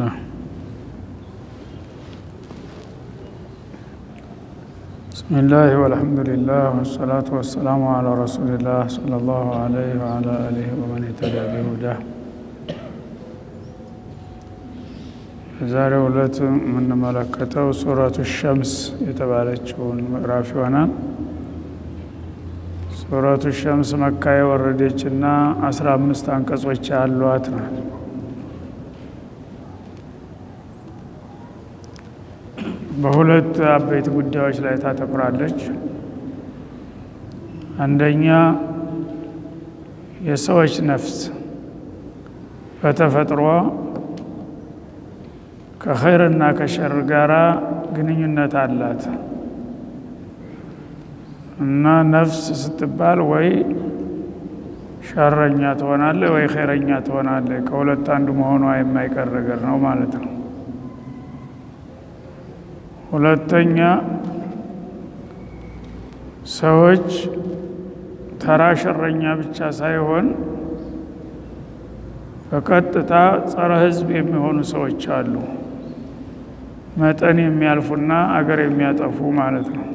نعم بسم الله والحمد لله والصلاة والسلام على رسول الله صلى الله عليه وعلى آله ومن اهتدى بهداه በዛሬው ዕለት የምንመለከተው ሱረቱ ሸምስ የተባለችውን ምዕራፍ ይሆናል። ሱረቱ ሸምስ መካ የወረደችና አስራ አምስት አንቀጾች ያሏት ናት። በሁለት አበይት ጉዳዮች ላይ ታተኩራለች። አንደኛ የሰዎች ነፍስ በተፈጥሮ ከኸይርና ከሸር ጋራ ግንኙነት አላት እና ነፍስ ስትባል ወይ ሸረኛ ትሆናለ ወይ ኸይረኛ ትሆናለ። ከሁለት አንዱ መሆኗ የማይቀር ነገር ነው ማለት ነው። ሁለተኛ ሰዎች ተራ ሸረኛ ብቻ ሳይሆን በቀጥታ ጸረ ሕዝብ የሚሆኑ ሰዎች አሉ። መጠን የሚያልፉና አገር የሚያጠፉ ማለት ነው።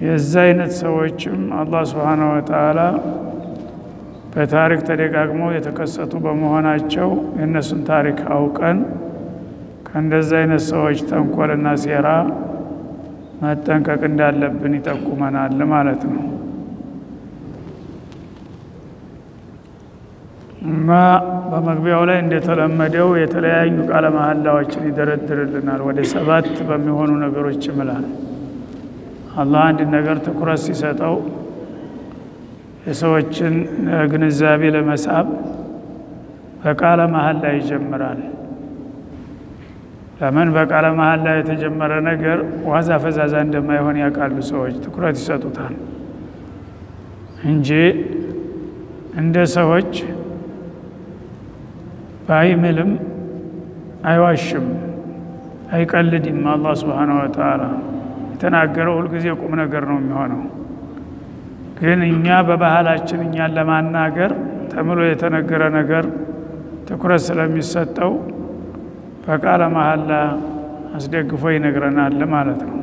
የዛ አይነት ሰዎችም አላህ ስብሓነ ወተዓላ በታሪክ ተደጋግመው የተከሰቱ በመሆናቸው የእነሱን ታሪክ አውቀን ከእንደዚህ አይነት ሰዎች ተንኮልና ሴራ መጠንቀቅ እንዳለብን ይጠቁመናል ማለት ነው እና በመግቢያው ላይ እንደተለመደው የተለያዩ ቃለ መሐላዎችን ይደረድርልናል። ወደ ሰባት በሚሆኑ ነገሮች ይምላል። አላህ አንድ ነገር ትኩረት ሲሰጠው የሰዎችን ግንዛቤ ለመሳብ በቃለ መሐላ ይጀምራል። ለምን በቃለ መሐላ የተጀመረ ነገር ዋዛ ፈዛዛ እንደማይሆን ያውቃሉ ሰዎች፣ ትኩረት ይሰጡታል እንጂ እንደ ሰዎች ባይምልም አይዋሽም፣ አይቀልድም። አላህ ስብሓነ ወተዓላ የተናገረው ሁልጊዜ ቁም ነገር ነው የሚሆነው። ግን እኛ በባህላችን እኛን ለማናገር ተምሎ የተነገረ ነገር ትኩረት ስለሚሰጠው በቃለ መሐላ አስደግፎ ይነግረናል ማለት ነው።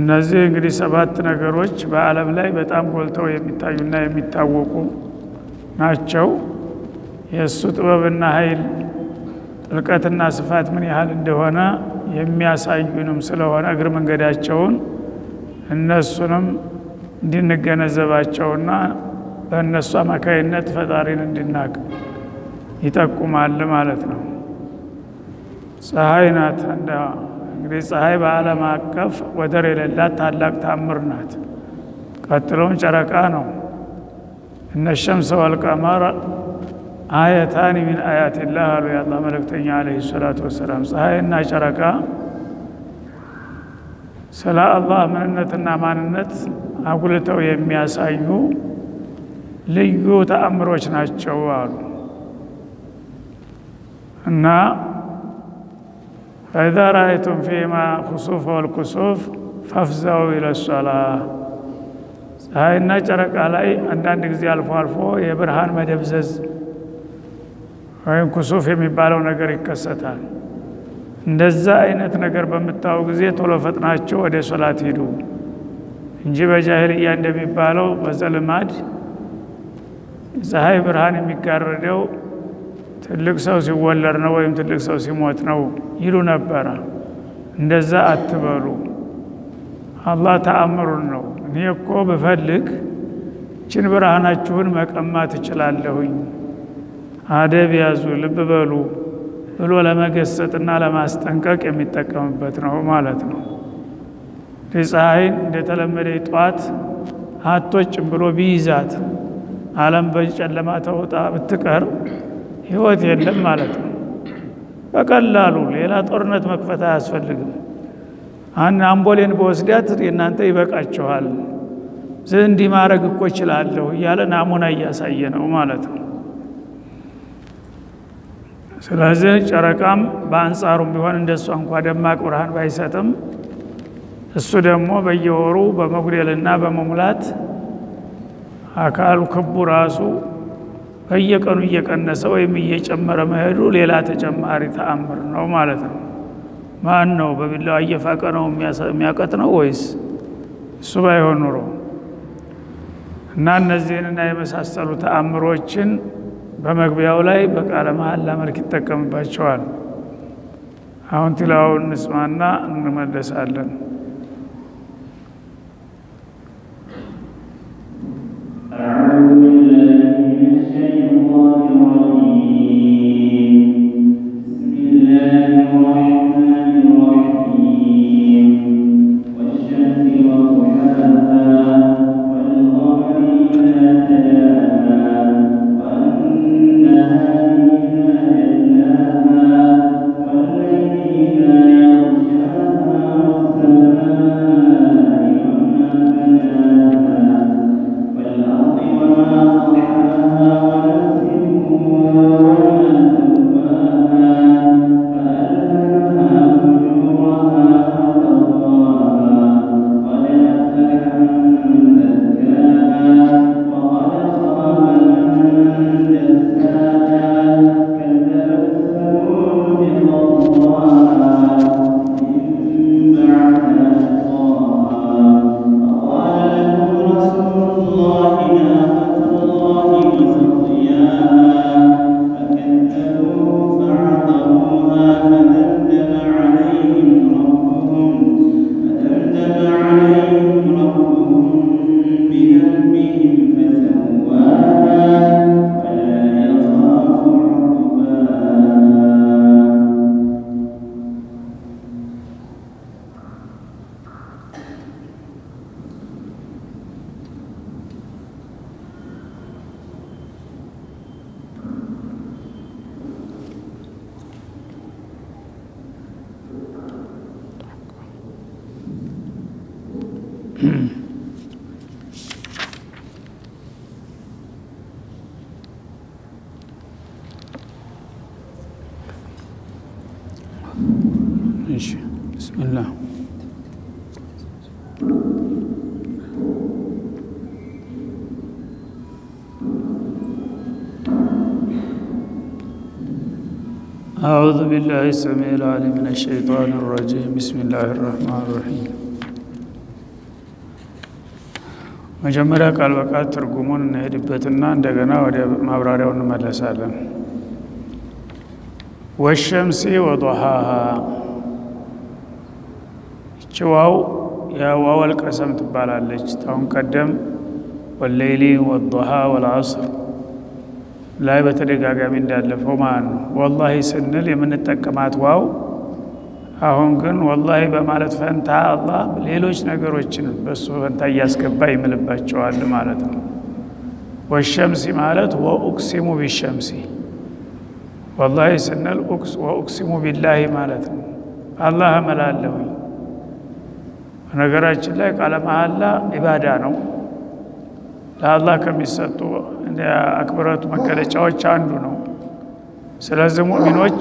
እነዚህ እንግዲህ ሰባት ነገሮች በዓለም ላይ በጣም ጎልተው የሚታዩና የሚታወቁ ናቸው። የእሱ ጥበብና ኃይል ጥልቀትና ስፋት ምን ያህል እንደሆነ የሚያሳዩንም ስለሆነ እግር መንገዳቸውን እነሱንም እንድንገነዘባቸውና በእነሱ አማካይነት ፈጣሪን እንድናቅ ይጠቁማል ማለት ነው። ፀሐይ ናት። እንግዲህ ፀሐይ በዓለም አቀፍ ወደር የሌላት ታላቅ ታምር ናት። ቀጥሎም ጨረቃ ነው። እነ ሸምሰ ወልቀመር አየታኒ ሚን አያቲላህ አሉ የአላህ መልእክተኛ ዓለይሂ ሰላቱ ወሰላም። ፀሐይና ጨረቃ ስለ አላህ ምንነትና ማንነት አጉልተው የሚያሳዩ ልዩ ተአምሮች ናቸው አሉ እና ፈኢዛ ረአይቱም ፊሂማ ኩሱፈ ወልኩሱፍ ፈፍዘው ኢለሶላ ፀሐይና ጨረቃ ላይ አንዳንድ ጊዜ አልፎ አልፎ የብርሃን መደብዘዝ ወይም ኩሱፍ የሚባለው ነገር ይከሰታል። እንደዛ አይነት ነገር በምታዩ ጊዜ ቶሎ ፈጥናቸው ወደ ሶላት ሂዱ እንጂ በጃሂልያ እንደሚባለው በዘልማድ ፀሐይ ብርሃን የሚጋረደው ትልቅ ሰው ሲወለድ ነው ወይም ትልቅ ሰው ሲሞት ነው ይሉ ነበረ። እንደዛ አትበሉ። አላህ ተአምሩን ነው። እኔ እኮ ብፈልግ ችን ብርሃናችሁን መቀማት እችላለሁኝ፣ አደብ ያዙ፣ ልብ በሉ ብሎ ለመገሰጥና ለማስጠንቀቅ የሚጠቀምበት ነው ማለት ነው። ፀሐይን እንደተለመደ ጠዋት አቶጭም ብሎ ቢይዛት ዓለም በጨለማ ተውጣ ብትቀር ህይወት የለም ማለት ነው። በቀላሉ ሌላ ጦርነት መክፈት አያስፈልግም። አን አምቦሌን በወስዳት የእናንተ ይበቃችኋል፣ እንዲህ ማድረግ እኮ እችላለሁ እያለ ናሙና እያሳየ ነው ማለት ነው። ስለዚህ ጨረቃም በአንጻሩም ቢሆን እንደሷ እንኳ ደማቅ ብርሃን ባይሰጥም እሱ ደግሞ በየወሩ በመጉደልና በመሙላት አካሉ ክቡ ራሱ በየቀኑ እየቀነሰ ወይም እየጨመረ መሄዱ ሌላ ተጨማሪ ተአምር ነው ማለት ነው። ማን ነው በቢላዋ እየፋቀ ነው የሚያቀጥ ነው ወይስ እሱ ባይሆን ኑሮ እና እነዚህንና የመሳሰሉ ተአምሮችን በመግቢያው ላይ በቃለ መሐላ መልክ ይጠቀምባቸዋል። አሁን ቲላውን እንስማና እንመለሳለን። العالمين الشيطان الرجيم. بسم الله الرحمن الرحيم. مجمرة قال وقال ترقمون نهد بتنا اندقنا ودي مبراري ونمال سالم والشمس وضحاها شواو يا واو القسم تبالا لج تاون قدم والليل والضحى والعصر لا يبتدي قاقا من دال فومان والله سنل يمن التكمات واو አሁን ግን ወላሂ በማለት ፈንታ አላህ ሌሎች ነገሮችን በሱ ፈንታ እያስገባ ይምልባቸዋል ማለት ነው። ወሸምሲ ማለት ወኡቅሲሙ ቢሸምሲ ወላሂ ስንል ወኡቅሲሙ ቢላሂ ማለት ነው። አላህ እምላለሁኝ። በነገራችን ላይ ቃለ መሐላ ኢባዳ ነው። ለአላህ ከሚሰጡ አክብረቱ መገለጫዎች አንዱ ነው። ስለዚህ ሙእሚኖች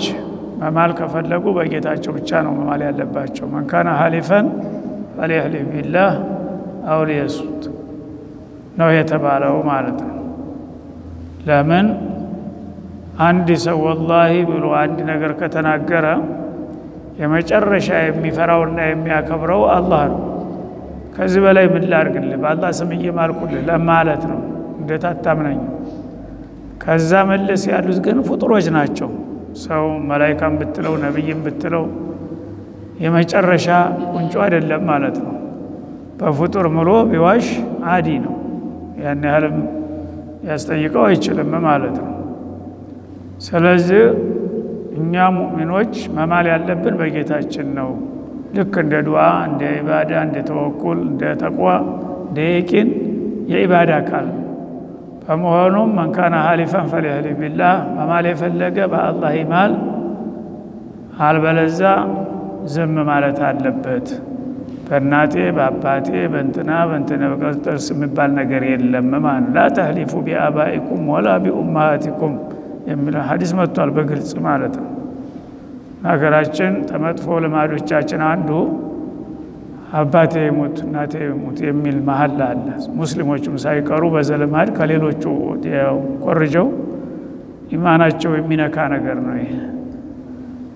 መማል ከፈለጉ በጌታቸው ብቻ ነው መማል ያለባቸው። መንካነ ሀሊፈን ፈሊህሊፍ ቢላህ አው ሊየስሙት ነው የተባለው ማለት ነው። ለምን አንድ ሰው ወላሂ ብሎ አንድ ነገር ከተናገረ የመጨረሻ የሚፈራውና የሚያከብረው አላህ ነው። ከዚህ በላይ ምን ላድርግልህ በአላህ ስም እየማልኩልህ ለማለት ነው። እንዴት አታምነኝ? ከዛ መለስ ያሉት ግን ፍጡሮች ናቸው። ሰው መላይካም ብትለው ነቢይም ብትለው የመጨረሻ ቁንጮ አይደለም ማለት ነው። በፍጡር ምሎ ቢዋሽ አዲ ነው። ያን ያህልም ያስጠይቀው አይችልም ማለት ነው። ስለዚህ እኛ ሙእሚኖች መማል ያለብን በጌታችን ነው። ልክ እንደ ዱዓ፣ እንደ ኢባዳ፣ እንደ ተወኩል፣ እንደ ተቅዋ፣ እንደ የቂን የኢባዳ አካል በመሆኑም መንካነ ሀሊፈን ፈሊህሊፍ ቢላህ መማል የፈለገ በአላህ ይማል፣ አልበለዛ ዝም ማለት አለበት። በእናቴ በአባቴ በእንትና በእንትና በቀጠርስ የሚባል ነገር የለም። ማለት ላ ተህሊፉ ቢአባኢኩም ወላ ቢኡማሃቲኩም የሚለው ሀዲስ መጥቷል በግልጽ ማለት ነው። ሀገራችን ተመጥፎ ልማዶቻችን አንዱ አባቴ ይሙት እናቴ ይሙት የሚል መሀል አለ። ሙስሊሞችም ሳይቀሩ በዘልማድ ከሌሎቹ ኮርጀው ኢማናቸው የሚነካ ነገር ነው ይሄ።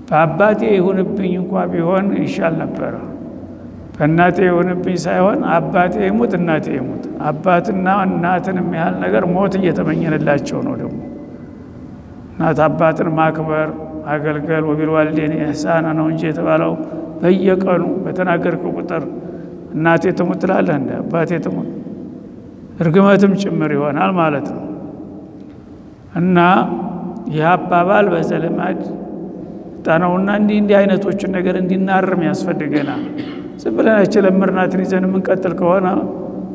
በአባቴ ይሁንብኝ እንኳ ቢሆን ይሻል ነበረ። በእናቴ ይሁንብኝ ሳይሆን አባቴ ይሙት እናቴ ይሙት። አባትና እናትን የሚያህል ነገር ሞት እየተመኘንላቸው ነው። ደግሞ እናት አባትን ማክበር ማገልገል፣ ወቢልዋልዴን ኢሕሳና ነው እንጂ የተባለው በየቀኑ በተናገርከው ቁጥር እናቴ ትሙት ትላለህ እንደ አባቴ ትሙት እርግመትም ጭምር ይሆናል ማለት ነው። እና ይህ አባባል በዘልማድ ጣነውና እንዲህ እንዲህ አይነቶችን ነገር እንዲናርም ያስፈልገናል። ዝም ብለን የለመድናትን ይዘን የምንቀጥል ከሆነ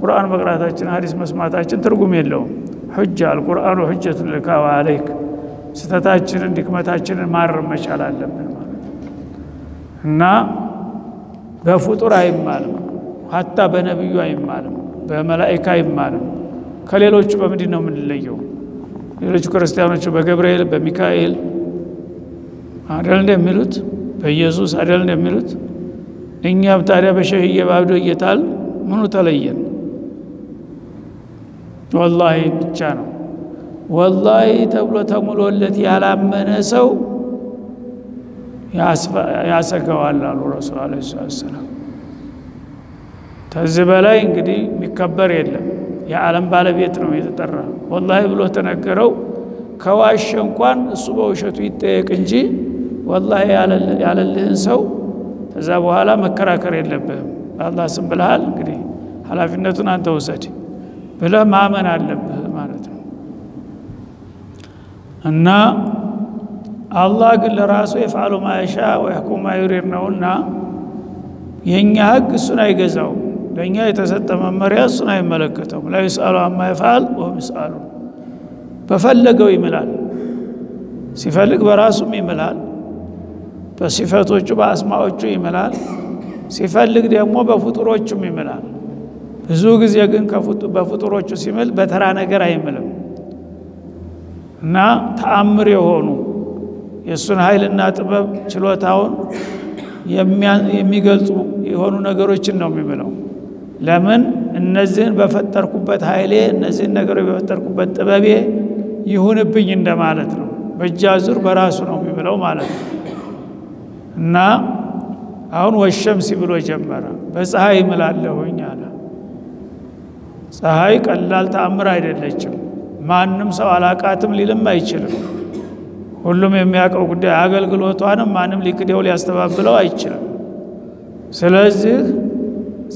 ቁርአን መቅራታችን ሀዲስ መስማታችን ትርጉም የለውም። ሑጃ አልቁርአኑ ሑጀቱን ለካ ወዐለይክ ስህተታችንን ድክመታችንን ማረም መቻል አለብን እና በፍጡር አይማልም፣ ሀታ በነቢዩ አይማልም፣ በመላኢካ አይማልም። ከሌሎቹ በምንድን ነው የምንለየው? ሌሎቹ ክርስቲያኖቹ በገብርኤል በሚካኤል አደል እንደሚሉት በኢየሱስ አደል እንደሚሉት እኛም ታዲያ በሸህዬ ባብዶ እየታል ምኑ ተለየን? ወላሂ ብቻ ነው። ወላሂ ተብሎ ተሙሎለት ያላመነ ሰው ያሰገዋል አሉ ረሱል ሰላቱ ወሰላም። ከዚህ በላይ እንግዲህ የሚከበር የለም። የዓለም ባለቤት ነው የተጠራ። ወላሂ ብሎ ተነገረው ከዋሸ እንኳን እሱ በውሸቱ ይጠየቅ እንጂ ወላሂ ያለልህን ሰው ከዛ በኋላ መከራከር የለብህም። በአላህ ስም ብልሃል፣ እንግዲህ ኃላፊነቱን አንተ ውሰድ ብለህ ማመን አለብህ ማለት ነው። እና አላህ ግን ለራሱ የፍዓሉ ማያሻ ወያሕኩሙ ማ ዩሪድ ነውና የእኛ ህግ እሱን አይገዛው። ለእኛ የተሰጠ መመሪያ እሱን አይመለከተውም። ላ ዩስአሉ አማ የፍዓል ወሁም ዩስአሉ። በፈለገው ይምላል። ሲፈልግ በራሱም ይምላል፣ በሲፈቶቹ በአስማዎቹ ይምላል። ሲፈልግ ደግሞ በፍጡሮቹም ይምላል። ብዙ ጊዜ ግን በፍጡሮቹ ሲምል በተራ ነገር አይምልም እና ተአምር የሆኑ የእሱን ኃይልና ጥበብ ችሎታውን የሚገልጹ የሆኑ ነገሮችን ነው የሚምለው። ለምን እነዚህን በፈጠርኩበት ኃይሌ እነዚህን ነገሮች በፈጠርኩበት ጥበቤ ይሁንብኝ እንደማለት ነው። በእጅ አዙር በራሱ ነው የሚምለው ማለት ነው። እና አሁን ወሸምሲ ብሎ ጀመረ። በፀሐይ እምላለሁኝ አለ። ፀሐይ ቀላል ተአምር አይደለችም። ማንም ሰው አላቃትም ሊልም አይችልም። ሁሉም የሚያውቀው ጉዳይ አገልግሎቷንም ማንም ሊክደው ሊያስተባብለው አይችልም። ስለዚህ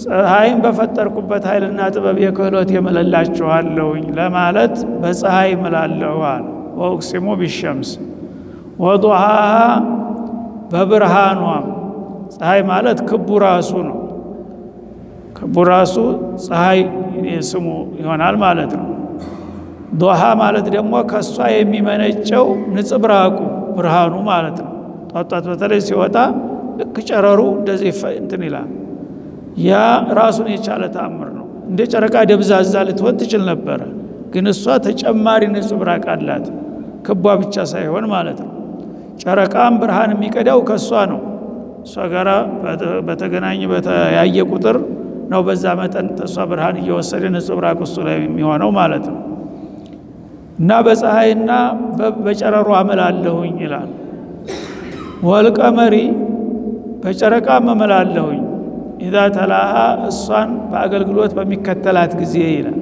ፀሐይን በፈጠርኩበት ኃይልና ጥበብ የክህሎት የምልላችኋለሁኝ ለማለት በፀሐይ እምላለሁ አለ። ወኡቅሲሙ ቢሸምስ ወዱሃሃ በብርሃኗም ፀሐይ ማለት ክቡ ራሱ ነው። ክቡ ራሱ ፀሐይ ስሙ ይሆናል ማለት ነው። ዶሃ ማለት ደግሞ ከእሷ የሚመነጨው ንጽብራቁ ብርሃኑ ማለት ነው። ጧጧት በተለይ ሲወጣ ልክ ጨረሩ እንደዚህ እንትን ይላል። ያ ራሱን የቻለ ተአምር ነው። እንደ ጨረቃ ደብዛዛ ልትሆን ትችል ነበረ፣ ግን እሷ ተጨማሪ ንጽብራቅ አላት። ክቧ ብቻ ሳይሆን ማለት ነው። ጨረቃም ብርሃን የሚቀዳው ከእሷ ነው። እሷ ጋራ በተገናኘ በተያየ ቁጥር ነው በዛ መጠን ተሷ ብርሃን እየወሰደ ነጸብራቅ ውስጡ ላይ የሚሆነው ማለት ነው። እና በፀሐይና በጨረሯ እምላለሁኝ ይላል። ወልቀመሪ በጨረቃም እምላለሁኝ ኢዛ ተላሃ እሷን በአገልግሎት በሚከተላት ጊዜ ይላል።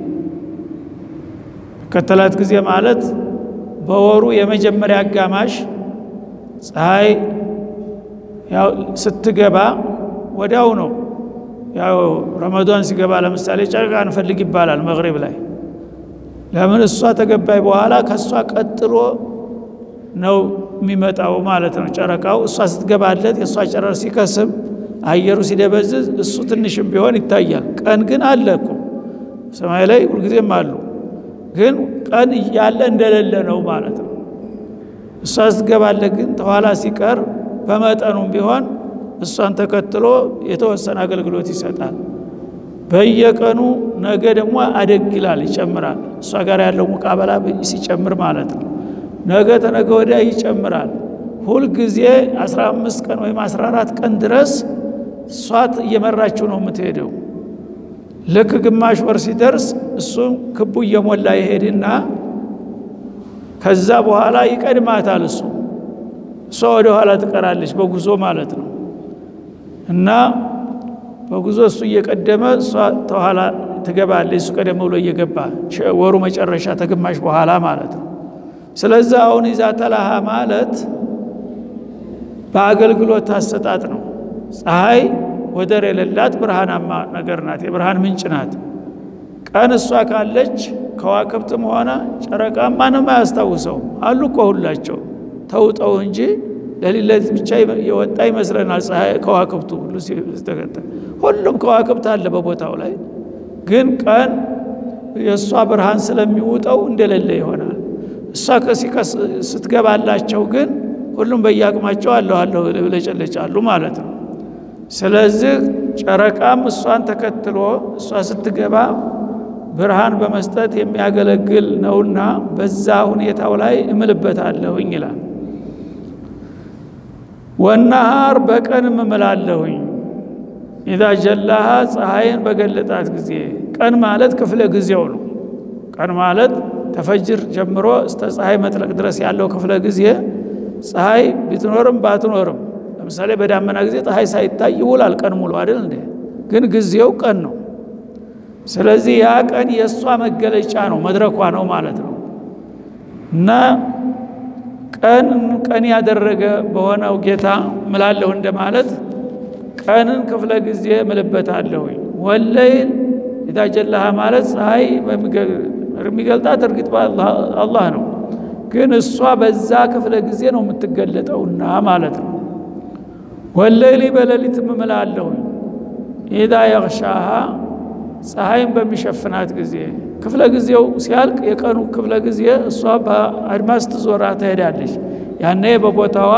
ከተላት ጊዜ ማለት በወሩ የመጀመሪያ አጋማሽ ፀሐይ ያው ስትገባ ወዲያው ነው። ያው ረመዷን ሲገባ ለምሳሌ ጨረቃ እንፈልግ ይባላል መግሪብ ላይ። ለምን እሷ ተገባይ በኋላ ከእሷ ቀጥሎ ነው የሚመጣው ማለት ነው። ጨረቃው እሷ ስትገባለት የእሷ ጨረር ሲከስም አየሩ ሲደበዝዝ እሱ ትንሽም ቢሆን ይታያል። ቀን ግን አለ እኮ ሰማይ ላይ ሁልጊዜም አሉ። ግን ቀን እያለ እንደሌለ ነው ማለት ነው። እሷ ስትገባለት ግን ተኋላ ሲቀር በመጠኑም ቢሆን እሷን ተከትሎ የተወሰነ አገልግሎት ይሰጣል። በየቀኑ ነገ ደግሞ አደግ ይላል፣ ይጨምራል። እሷ ጋር ያለው ሙቃበላ ሲጨምር ማለት ነው። ነገ ተነገ ወዲያ ይጨምራል። ሁልጊዜ 15 ቀን ወይም 14 ቀን ድረስ እሷት እየመራችው ነው የምትሄደው። ልክ ግማሽ ወር ሲደርስ እሱ ክቡ እየሞላ ይሄድና ከዛ በኋላ ይቀድማታል። እሱ እሷ ወደ ኋላ ትቀራለች፣ በጉዞ ማለት ነው። እና በጉዞ እሱ እየቀደመ እሷ ተኋላ ትገባለች። እሱ ቀደም ብሎ እየገባ ወሩ መጨረሻ ተግማሽ በኋላ ማለት ነው። ስለዚህ አሁን ይዛ ተላሃ ማለት በአገልግሎት አሰጣጥ ነው። ፀሐይ ወደር የሌላት ብርሃናማ ነገር ናት፣ የብርሃን ምንጭ ናት። ቀን እሷ ካለች ከዋክብትም ሆነ ጨረቃ ማንም አያስታውሰው አሉ እኮ ሁላቸው ተውጠው እንጂ ለሊለት ብቻ የወጣ ይመስለናል። ፀሐይ ከዋክብቱ ሁሉ ሲተከተል ሁሉም ከዋክብት አለ በቦታው ላይ ግን ቀን የእሷ ብርሃን ስለሚውጠው እንደሌለ ይሆናል። እሷ ስትገባላቸው ግን ሁሉም በየአቅማቸው አለሁ አለሁ ለጨለጫሉ ማለት ነው። ስለዚህ ጨረቃም እሷን ተከትሎ እሷ ስትገባ ብርሃን በመስጠት የሚያገለግል ነውና በዛ ሁኔታው ላይ እምልበታለሁኝ ይላል። ወናሃር በቀንም እምላለሁኝ ኢዛ ጀላሃ ፀሐይን በገለጣት ጊዜ ቀን ማለት ክፍለ ጊዜው ነው። ቀን ማለት ተፈጅር ጀምሮ እስተ ፀሐይ መጥለቅ ድረስ ያለው ክፍለ ጊዜ ፀሐይ ብትኖርም ባትኖርም ለምሳሌ በዳመና ጊዜ ፀሐይ ሳይታይ ይውላል ቀን ሙሉ አይደል እንዴ? ግን ጊዜው ቀን ነው። ስለዚህ ያ ቀን የእሷ መገለጫ ነው፣ መድረኳ ነው ማለት ነው እና ቀን ቀን ያደረገ በሆነው ጌታ ምላለሁ እንደማለት ቀንን ክፍለ ጊዜ ምልበታለሁኝ። ወለይል የታጀላሃ ማለት ፀሐይ የሚገልጣት እርግጥ አላህ ነው፣ ግን እሷ በዛ ክፍለ ጊዜ ነው የምትገለጠውና ማለት ነው። ወለይሊ በሌሊት ምምላለሁኝ ኢዛ የግሻሃ ፀሐይን በሚሸፍናት ጊዜ ክፍለ ጊዜው ሲያልቅ የቀኑ ክፍለ ጊዜ እሷ በአድማስ ትዞራ ትሄዳለች። ያኔ በቦታዋ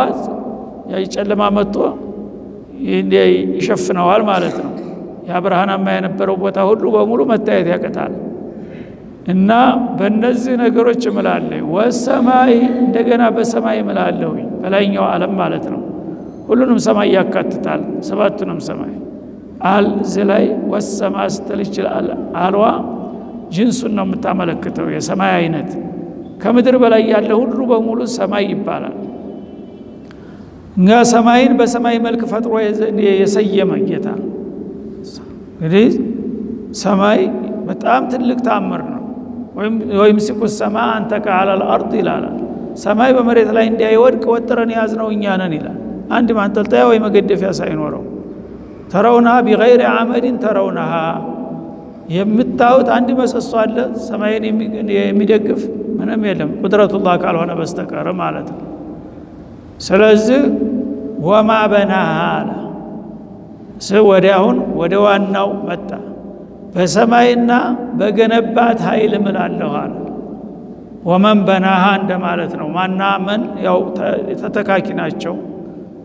ጨለማ መጥቶ ይሸፍነዋል ማለት ነው። ያ ብርሃናማ የነበረው ቦታ ሁሉ በሙሉ መታየት ያቀታል። እና በእነዚህ ነገሮች እምላለሁ። ወሰማይ እንደገና በሰማይ እምላለሁኝ በላይኛው ዓለም ማለት ነው። ሁሉንም ሰማይ ያካትታል፣ ሰባቱንም ሰማይ አል እዚህ ላይ ወሰማ ስትል ይችላል። አልዋ ጅንሱን ነው የምታመለክተው የሰማይ አይነት። ከምድር በላይ ያለ ሁሉ በሙሉ ሰማይ ይባላል። እኛ ሰማይን በሰማይ መልክ ፈጥሮ የሰየመ ጌታ እንግዲህ ሰማይ በጣም ትልቅ ታምር ነው። ወይም ሲኩ ሰማ አንተ ከአላል አርድ ይላል። ሰማይ በመሬት ላይ እንዳይወድቅ ወጥረን የያዝነው እኛ ነን ይላል። አንድ ማንጠልጠያ ወይ መገደፊያ ሳይኖረው ተረውናሃ ቢገይሪ አመድን ተረውናሃ የምታዩት አንድ መሰሶ አለ ሰማይን የሚደግፍ ምንም የለም ቁድረቱላህ ካልሆነ በስተቀር ማለት ነው። ስለዚህ ወማ በናሃ አለ ወዲያውን ወደ ዋናው መጣ። በሰማይና በገነባት ኃይል እምላለሁ አለ። ወመን በናሃ እንደማለት ነው። ማና መን ያው ተተካኪ ናቸው።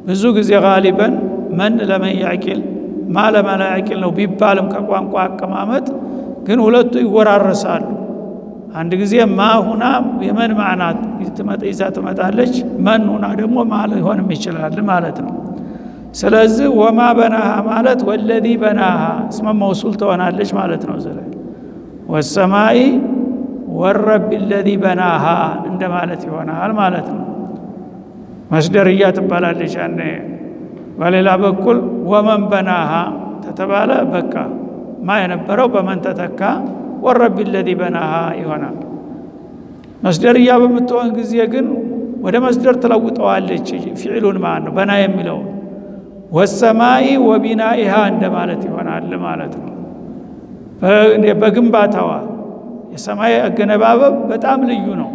ብዙ ጊዜ ጋሊበን መን ለመን ያቂል ማ ለመን ያቂል ነው ቢባልም ከቋንቋ አቀማመጥ ግን ሁለቱ ይወራረሳሉ። አንድ ጊዜ ማ ሁና የመን ማዕናት ይዛ ትመጣለች። መን ሁና ደግሞ ማ ሊሆንም ይችላል ማለት ነው። ስለዚህ ወማ በናሃ ማለት ወለዚ በናሃ እስመ መውሱል ትሆናለች ማለት ነው። ዘለ ወሰማይ ወረቢ ለዚ በናሃ እንደማለት ይሆናል ማለት ነው። መስደርያ ትባላለች። በሌላ በኩል ወመን በናሃ ተተባለ በቃ ማ የነበረው በመን ተተካ ወረቢ ለዚ በናሃ ይሆናል። መስደርያ በምትሆን ጊዜ ግን ወደ መስደር ትለውጠዋለች ፊዕሉን ማለት ነው በና የሚለውን ወሰማይ ወቢናኢሃ እንደማለት ይሆናል ማለት ነው። በግንባታዋ የሰማይ አገነባበብ በጣም ልዩ ነው።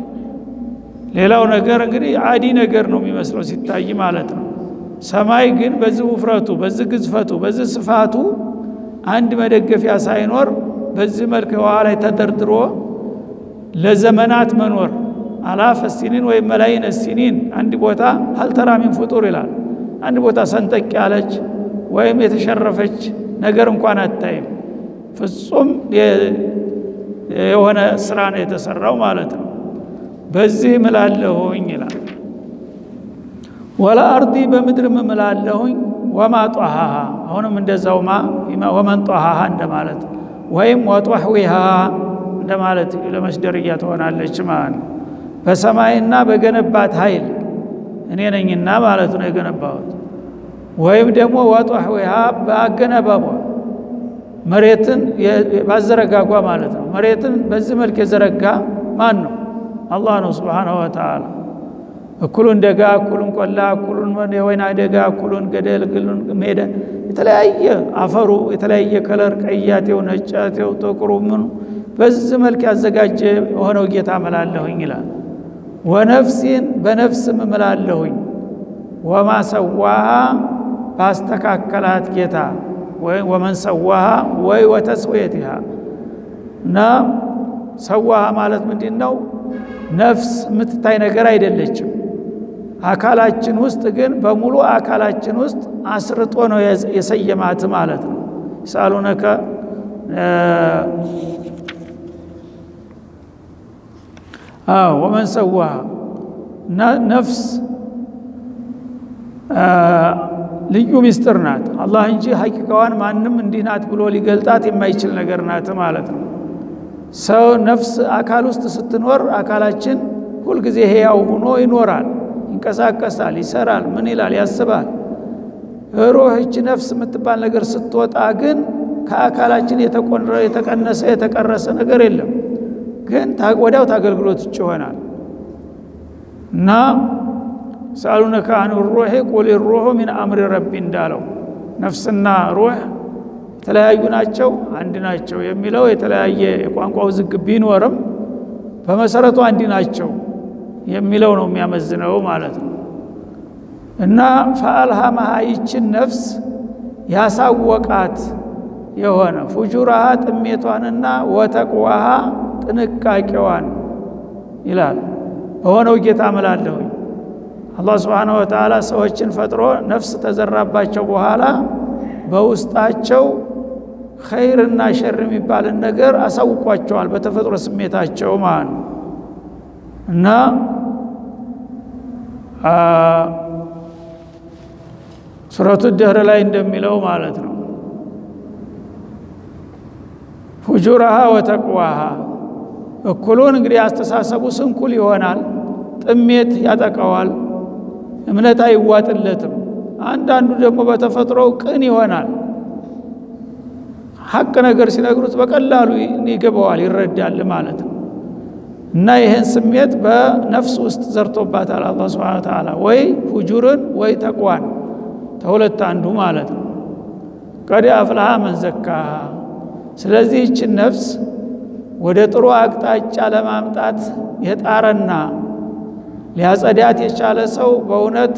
ሌላው ነገር እንግዲህ አዲ ነገር ነው የሚመስለው ሲታይ ማለት ነው። ሰማይ ግን በዚህ ውፍረቱ፣ በዚህ ግዝፈቱ፣ በዚህ ስፋቱ አንድ መደገፊያ ሳይኖር በዚህ መልክ ውሃ ላይ ተደርድሮ ለዘመናት መኖር አላፈ ሲኒን ወይም መላይነ ሲኒን አንድ ቦታ ሀልተራ ሚን ፍጡር ይላል። አንድ ቦታ ሰንጠቅ ያለች ወይም የተሸረፈች ነገር እንኳን አታይም። ፍጹም የሆነ ስራ ነው የተሰራው ማለት ነው። በዚህ ምላለሁኝ ይላል። ወላ አርዲ በምድርም ምላለሁኝ ወማ ጧሃሃ አሁንም እንደዛው ማ ወመን ጧሃሃ እንደማለት ወይም ወጧሕዊሃ እንደማለት ለመስደርያ ትሆናለች ማለት ነው። በሰማይና በገነባት ኃይል እኔ ነኝና ማለት ነው የገነባሁት። ወይም ደግሞ ወጧሕዊሃ በአገነባቧ መሬትን ባዘረጋጓ ማለት ነው። መሬትን በዚህ መልክ የዘረጋ ማን ነው? አላህ ነው ስብሓነሁ ወተዓላ። እኩሉን ደጋ፣ እኩሉን ቆላ፣ እኩሉን የወይና ደጋ፣ እኩሉን ገደል፣ ግሉን ሜዳ፣ የተለያየ አፈሩ የተለያየ ከለር ቀያቴው፣ ነጫቴው፣ ጥቁሩ ምኑ በዚህ መልክ ያዘጋጀ የሆነው ጌታ እምላለሁኝ ይላል። ወነፍሲን በነፍስም እምላለሁኝ ወማ ሰዋሃ ባስተካከላት ጌታ ወመን ሰዋሃ ወይ ወተስዌትሃ እና ሰዋሃ ማለት ምንድን ነው? ነፍስ የምትታይ ነገር አይደለችም። አካላችን ውስጥ ግን በሙሉ አካላችን ውስጥ አስርጦ ነው የሰየማት ማለት ነው። ይሳሉነከ ወመን ሰዋሃ ነፍስ ልዩ ምስጢር ናት። አላህ እንጂ ሐቂቃዋን ማንም እንዲህ ናት ብሎ ሊገልጣት የማይችል ነገር ናት ማለት ነው። ሰው ነፍስ አካል ውስጥ ስትኖር አካላችን ሁልጊዜ ሕያው ሆኖ ይኖራል፣ ይንቀሳቀሳል፣ ይሰራል፣ ምን ይላል፣ ያስባል። ሩህ እች ነፍስ የምትባል ነገር ስትወጣ ግን ከአካላችን የተቀነሰ የተቀረሰ ነገር የለም፣ ግን ወዲያው ታገልግሎት ውጭ ይሆናል። እና ሰአሉነከ አን ሩሒ ቁል ሩሑ ሚን አምሪ ረቢ እንዳለው ነፍስና ሩሕ የተለያዩ ናቸው አንድ ናቸው የሚለው የተለያየ የቋንቋ ውዝግብ ቢኖርም በመሰረቱ አንድ ናቸው የሚለው ነው የሚያመዝነው ማለት ነው። እና ፈአልሃመሃ ይችን ነፍስ ያሳወቃት የሆነ ፉጁራሃ ጥሜቷንና ወተቅዋሃ ጥንቃቄዋን ይላል በሆነው ጌታ እምላለሁኝ። አላህ ስብሓነሁ ወተዓላ ሰዎችን ፈጥሮ ነፍስ ተዘራባቸው በኋላ በውስጣቸው ኸይርና ሸር የሚባልን ነገር አሳውቋቸዋል በተፈጥሮ ስሜታቸው ማለት ነው እና ሱረቱ ደህር ላይ እንደሚለው ማለት ነው። ፉጁረሃ ወተቅዋሃ። እኩሉን እንግዲህ አስተሳሰቡ ስንኩል ይሆናል። ጥሜት ያጠቀዋል እምነት አይዋጥለትም። አንዳንዱ ደግሞ በተፈጥሮው ቅን ይሆናል። ሀቅ ነገር ሲነግሩት በቀላሉ ይገባዋል ይረዳል ማለት ነው እና ይህን ስሜት በነፍስ ውስጥ ዘርቶባታል አላህ ስብሐነ ወተዓላ። ወይ ፉጁርን ወይ ተቅዋን። ተሁለት አንዱ ማለት ነው። ቀድ አፍልሃ መን ዘካሃ ስለዚህ ይችን ነፍስ ወደ ጥሩ አቅጣጫ ለማምጣት የጣረና ሊያጸዳት የቻለ ሰው በእውነት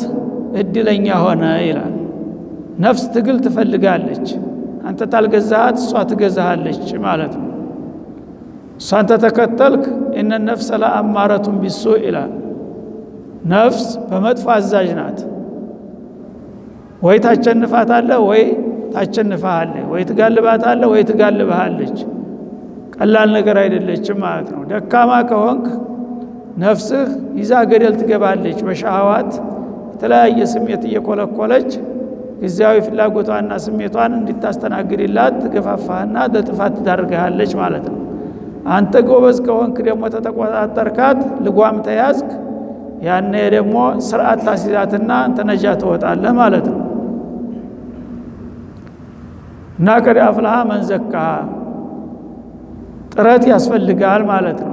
እድለኛ ሆነ ይላል። ነፍስ ትግል ትፈልጋለች። አንተ ታልገዛሃት እሷ ትገዛሃለች ማለት ነው። እሷን ተተከተልክ እነ ነፍሰ ለአማረቱን ቢሱ ይላል። ነፍስ በመጥፎ አዛዥ ናት። ወይ ታቸንፋታለህ ወይ ታቸንፋሃለህ ወይ ትጋልባታለህ ወይ ትጋልብሃለች። ቀላል ነገር አይደለችም ማለት ነው። ደካማ ከሆንክ ነፍስህ ይዛ ገደል ትገባለች። በሻህዋት የተለያየ ስሜት እየኮለኮለች ጊዜያዊ ፍላጎቷና ስሜቷን እንዲታስተናግድላት ትገፋፋህና ለጥፋት ትዳርግሃለች ማለት ነው አንተ ጎበዝ ከሆንክ ደግሞ ተተቆጣጠርካት ልጓም ተያዝክ ያነ ደግሞ ስርዓት ታሲዛትና አንተ ነጃ ትወጣለህ ማለት ነው። እና ቀድ አፍልሃ መንዘካ ጥረት ያስፈልጋል ማለት ነው።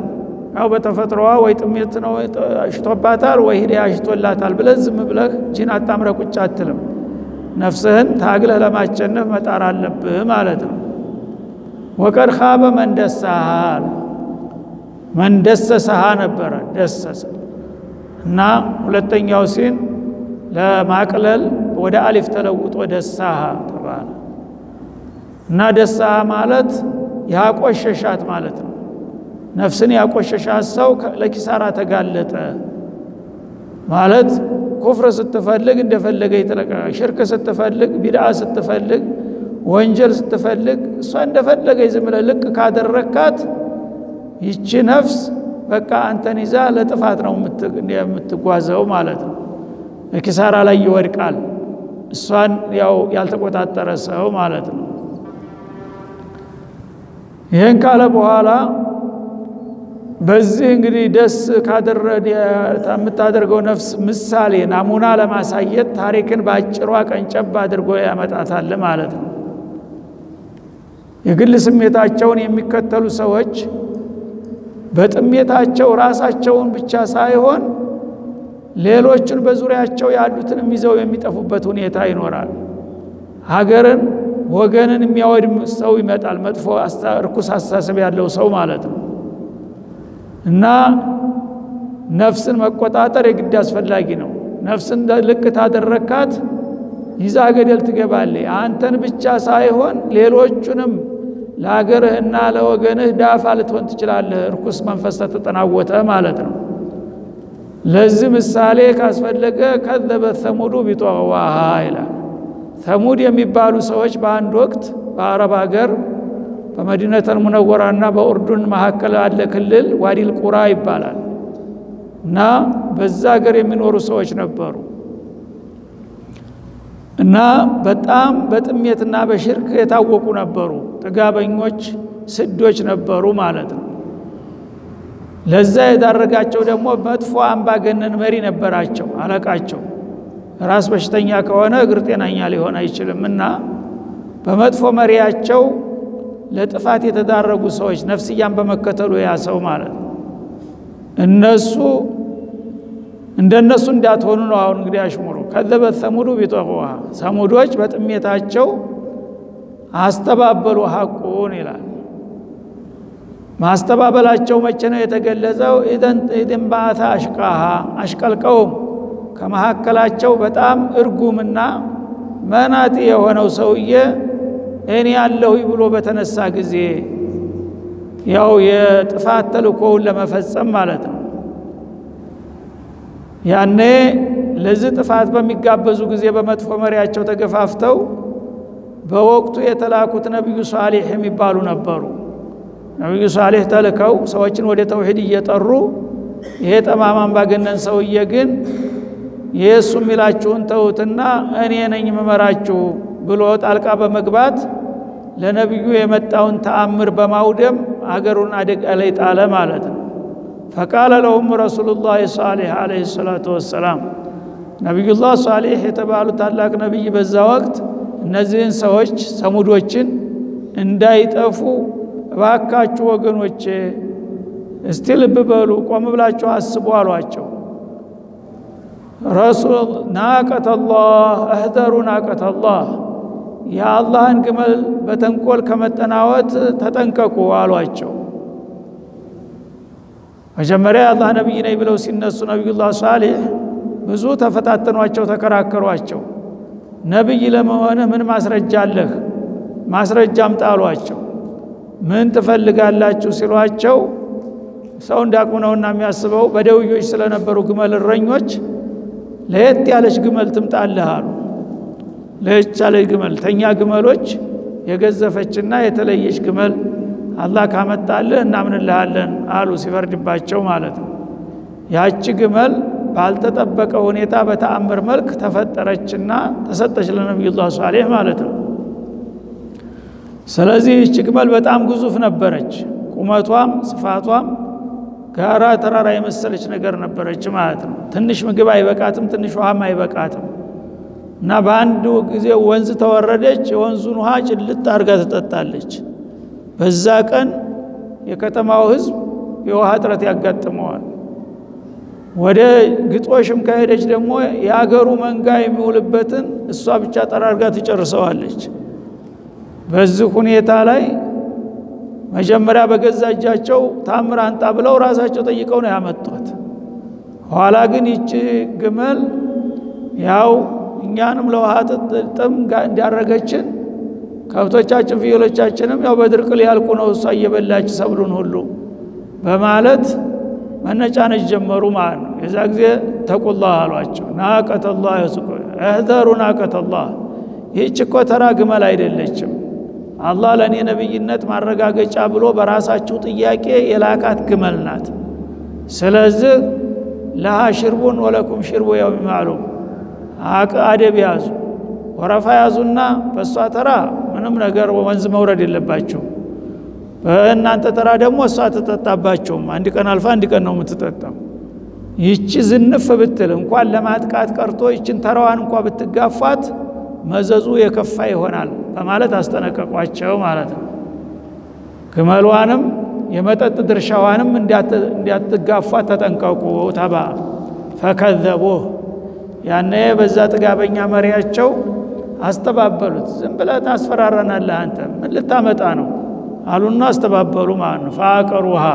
ያው በተፈጥሮዋ ወይ ጥሜት ነው ሽቶባታል ወይ ሂዳ ሽቶላታል ብለህ ዝም ብለህ ጂን አጣምረህ ቁጭ አትልም። ነፍስህን ታግለህ ለማቸነፍ መጣር አለብህ ማለት ነው ወቀድ ኻበ መንደሳሃል መንደሰሰሃ ነበረ ደሰሰ። እና ሁለተኛው ሲን ለማቅለል ወደ አሊፍ ተለውጦ ደሳሃ ተባለ። እና ደሳሃ ማለት ያቆሸሻት ማለት ነው። ነፍስን ያቆሸሻት ሰው ለኪሳራ ተጋለጠ። ማለት ኩፍር ስትፈልግ እንደፈለገ ይጥለቀ ሽርክ ስትፈልግ ቢድዓ ስትፈልግ ወንጀል ስትፈልግ እሷ እንደፈለገ ዝም ብለህ ልቅ ካደረካት ይቺ ነፍስ በቃ አንተን ይዛ ለጥፋት ነው የምትጓዘው ማለት ነው ኪሳራ ላይ ይወድቃል እሷን ያው ያልተቆጣጠረ ሰው ማለት ነው። ይህን ካለ በኋላ በዚህ እንግዲህ ደስ የምታደርገው ነፍስ ምሳሌ ናሙና ለማሳየት ታሪክን በአጭሯ ቀንጨብ አድርጎ ያመጣታል ማለት ነው። የግል ስሜታቸውን የሚከተሉ ሰዎች በጥሜታቸው ራሳቸውን ብቻ ሳይሆን ሌሎችን በዙሪያቸው ያሉትንም ይዘው የሚጠፉበት ሁኔታ ይኖራል። ሀገርን፣ ወገንን የሚያወድም ሰው ይመጣል። መጥፎ እርኩስ አስተሳሰብ ያለው ሰው ማለት ነው። እና ነፍስን መቆጣጠር የግድ አስፈላጊ ነው። ነፍስን ልክ ታደረካት ይዛ ገደል ትገባለች። አንተን ብቻ ሳይሆን ሌሎቹንም ለሀገርህና ለወገንህ ዳፋ ልትሆን ትችላለህ። እርኩስ መንፈስ ተጠናወተ ማለት ነው። ለዚህ ምሳሌ ካስፈለገ ከዘበት ሰሙዱ ቢጦዋሃ ይላል። ሰሙድ የሚባሉ ሰዎች በአንድ ወቅት በአረብ ሀገር በመዲነተል ሙነወራና በኡርዱን መካከል ያለ ክልል ዋዲል ቁራ ይባላል እና በዛ ሀገር የሚኖሩ ሰዎች ነበሩ እና በጣም በጥሜትና በሽርክ የታወቁ ነበሩ። ጥጋበኞች፣ ስዶች ነበሩ ማለት ነው። ለዛ የዳረጋቸው ደግሞ መጥፎ አምባገነን መሪ ነበራቸው፣ አለቃቸው። ራስ በሽተኛ ከሆነ እግር ጤናኛ ሊሆን አይችልም እና በመጥፎ መሪያቸው ለጥፋት የተዳረጉ ሰዎች ነፍስያን በመከተሉ ያ ሰው ማለት ነው። እነሱ እንደነሱ እንዳትሆኑ ነው። አሁን እንግዲህ አሽሙሩ ከዘበት ሰሙዱ ቢጠቁሃ ሰሙዶች በጥሜታቸው አስተባበሉ ሐቁን ይላል። ማስተባበላቸው መቼ ነው የተገለጸው? ኢደን አሽቃሃ አሽቀልቀውም ከመካከላቸው በጣም እርጉምና መናጢ የሆነው ሰውዬ እኔ ያለሁ ብሎ በተነሳ ጊዜ ያው የጥፋት ተልእኮውን ለመፈጸም ማለት ነው። ያኔ ለዚህ ጥፋት በሚጋበዙ ጊዜ በመጥፎ መሪያቸው ተገፋፍተው በወቅቱ የተላኩት ነቢዩ ሷሊሕ የሚባሉ ነበሩ። ነቢዩ ሷሊሕ ተልከው ሰዎችን ወደ ተውሂድ እየጠሩ ይሄ ጠማማ አምባገነን ሰውዬ ግን የእሱ የሚላችሁን ተዉትና እኔ ነኝ መመራችሁ ብሎ ጣልቃ በመግባት ለነቢዩ የመጣውን ተአምር በማውደም አገሩን አደጋ ላይ ጣለ ማለት ነው። ፈቃለ ለሁም ረሱሉላህ ሷሊሕ ዓለይሂ ሰላቱ ወሰላም ነቢዩላህ ሷሊሕ የተባሉ ታላቅ ነቢይ በዛ ወቅት እነዚህን ሰዎች ሰሙዶችን እንዳይጠፉ እባካችሁ ወገኖቼ እስቲ ልብ በሉ፣ ቆም ብላችሁ አስቡ አሏቸው። ረሱል ናቀተላህ እህደሩ ናቀተላህ የአላህን ግመል በተንኮል ከመጠናወት ተጠንቀቁ አሏቸው። መጀመሪያ የአላህ ነቢይ ነኝ ብለው ሲነሱ ነቢዩላህ ሷሊሕ ብዙ ተፈታተኗቸው፣ ተከራከሯቸው። ነቢይ ለመሆንህ ምን ማስረጃ አለህ? ማስረጃ አምጣ አሏቸው። ምን ትፈልጋላችሁ ሲሏቸው ሰው እንዳቅሙ ነውና የሚያስበው በደውዮች ስለነበሩ ግመል እረኞች ለየት ያለች ግመል ትምጣልህ አሉ። ለየት ያለች ግመል ተኛ ግመሎች የገዘፈችና የተለየች ግመል አላህ ካመጣልህ እናምንልሃለን አሉ፣ ሲፈርድባቸው ማለት ነው። ያቺ ግመል ባልተጠበቀ ሁኔታ በተአምር መልክ ተፈጠረችና ተሰጠች ለነቢዩላህ ሷሊሕ ማለት ነው። ስለዚህ ይህች ግመል በጣም ግዙፍ ነበረች። ቁመቷም ስፋቷም ጋራ ተራራ የመሰለች ነገር ነበረች ማለት ነው። ትንሽ ምግብ አይበቃትም፣ ትንሽ ውሃም አይበቃትም እና በአንድ ጊዜ ወንዝ ተወረደች። የወንዙን ውሃ ጭልጥ አድርጋ ትጠጣለች። በዛ ቀን የከተማው ሕዝብ የውሃ እጥረት ያጋጥመዋል። ወደ ግጦሽም ከሄደች ደግሞ የአገሩ መንጋ የሚውልበትን እሷ ብቻ ጠራርጋ ትጨርሰዋለች። በዚህ ሁኔታ ላይ መጀመሪያ በገዛ እጃቸው ታምር አንጣ ብለው ራሳቸው ጠይቀው ነው ያመጧት። ኋላ ግን ይቺ ግመል ያው እኛንም ለውሃ ጥም እንዳረገችን ከብቶቻችን ፍየሎቻችንም ያው በድርቅ ሊያልቁ ነው እሷ እየበላች ሰብሉን ሁሉ በማለት መነጫነጭ ጀመሩ ማለት ነው። የዛ ጊዜ ተቁላህ አሏቸው። ናቀተላህ እህዘሩ ናቀተላህ ይህች እኮ ተራ ግመል አይደለችም አላህ ለእኔ ነቢይነት ማረጋገጫ ብሎ በራሳችሁ ጥያቄ የላካት ግመል ናት። ስለዚህ ለሃ ሽርቡን ወለኩም ሽርቡ የውም ማዕሉም አደብ ያዙ። ወረፋ ያዙና በእሷ ተራ ምንም ነገር ወንዝ መውረድ የለባቸው በእናንተ ተራ ደግሞ እሷ ትጠጣባቸውም አንድ ቀን አልፋ አንድ ቀን ነው የምትጠጣው። ይቺ ዝንፍ ብትል እንኳን ለማጥቃት ቀርቶ ይችን ተራዋን እንኳ ብትጋፋት መዘዙ የከፋ ይሆናል በማለት አስጠነቀቋቸው ማለት ነው። ግመሏንም የመጠጥ ድርሻዋንም እንዲያትጋፋት ተጠንቀቁ ተባ። ፈከዘቡህ። ያነ በዛ ጥጋበኛ መሪያቸው አስተባበሉት። ዝም ብለህ ታስፈራረናለህ አንተ። ምን ልታመጣ ነው አሉና አስተባበሉ ማለት ነው። ፋቀር ውሃ።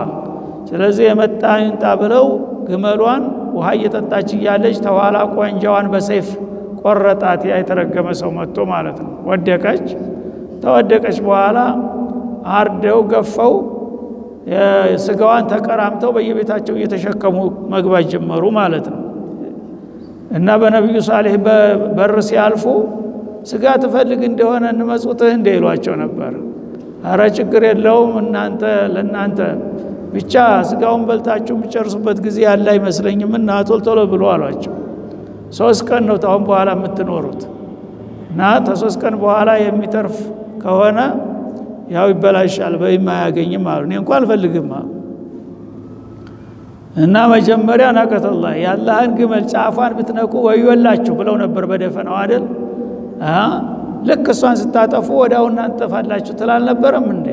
ስለዚህ የመጣ ይንጣ ብለው ግመሏን ውሃ እየጠጣች እያለች ተኋላ ቆንጃዋን በሰይፍ ቆረጣት። ያ የተረገመ ሰው መጥቶ ማለት ነው። ወደቀች። ተወደቀች በኋላ አርደው ገፈው ስጋዋን ተቀራምተው በየቤታቸው እየተሸከሙ መግባት ጀመሩ ማለት ነው። እና በነቢዩ ሳሌህ በር ሲያልፉ ስጋ ትፈልግ እንደሆነ እንመጹትህ እንደ ይሏቸው ነበር አረ ችግር የለውም እናንተ ለእናንተ ብቻ ስጋውን በልታችሁ የሚጨርሱበት ጊዜ ያለ አይመስለኝም እና ቶሎ ቶሎ ብሎ አሏቸው። ሶስት ቀን ነው ታሁን በኋላ የምትኖሩት። እና ተሶስት ቀን በኋላ የሚተርፍ ከሆነ ያው ይበላሻል በይም አያገኝም አሉ። እኔ እንኳ አልፈልግም አሉ። እና መጀመሪያ ናቀተላ የአላህን ግመል ጫፏን ብትነኩ ወዮላችሁ ብለው ነበር በደፈናው አይደል ልክ እሷን ስታጠፉ ወዳው እናንተ ጠፋላችሁ ትላልነበረም እንዴ?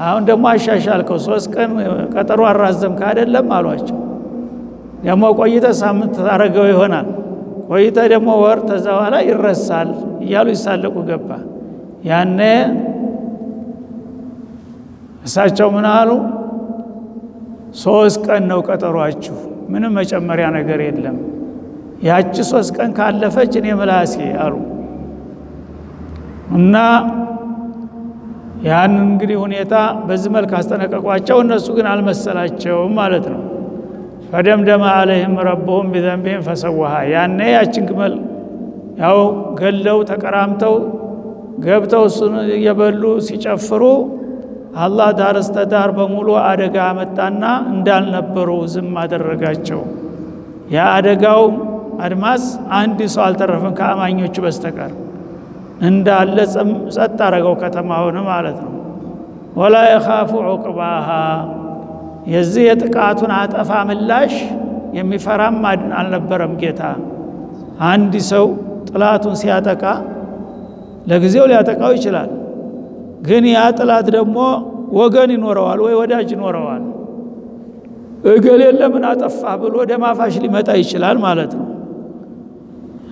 አሁን ደግሞ አሻሻልከው ሶስት ቀን ቀጠሮ አራዘምክ አይደለም አሏቸው። ደግሞ ቆይተ ሳምንት ታረገው ይሆናል። ቆይተ ደግሞ ወር ተዛ በኋላ ይረሳል እያሉ ይሳለቁ ገባ። ያኔ እሳቸው ምን አሉ? ሶስት ቀን ነው ቀጠሯችሁ ምንም መጨመሪያ ነገር የለም። ያቺ ሶስት ቀን ካለፈች እኔ ምላሴ አሉ እና ያን እንግዲህ ሁኔታ በዚህ መልክ አስጠነቀቋቸው። እነሱ ግን አልመሰላቸውም ማለት ነው። ፈደምደመ አለይህም ረብሁም ቢዘንቢህም ፈሰዋሃ ያኔ ያችን ግመል ያው ገለው ተቀራምተው ገብተው እሱን እየበሉ ሲጨፍሩ አላህ ዳር እስተ ዳር በሙሉ አደጋ መጣና እንዳልነበሩ ዝም አደረጋቸው። ያ አደጋው አድማስ አንድ ሰው አልተረፈም ከአማኞቹ በስተቀር እንዳለ ጸጥ አረገው ከተማውን ማለት ነው። ወላ የኻፉ ዑቅባሃ የዚህ የጥቃቱን አጠፋ ምላሽ የሚፈራም አልነበረም ጌታ። አንድ ሰው ጥላቱን ሲያጠቃ ለጊዜው ሊያጠቃው ይችላል ግን ያ ጥላት ደግሞ ወገን ይኖረዋል ወይ ወዳጅ ይኖረዋል። እገሌን ለምን አጠፋ ብሎ ደማፋሽ ሊመጣ ይችላል ማለት ነው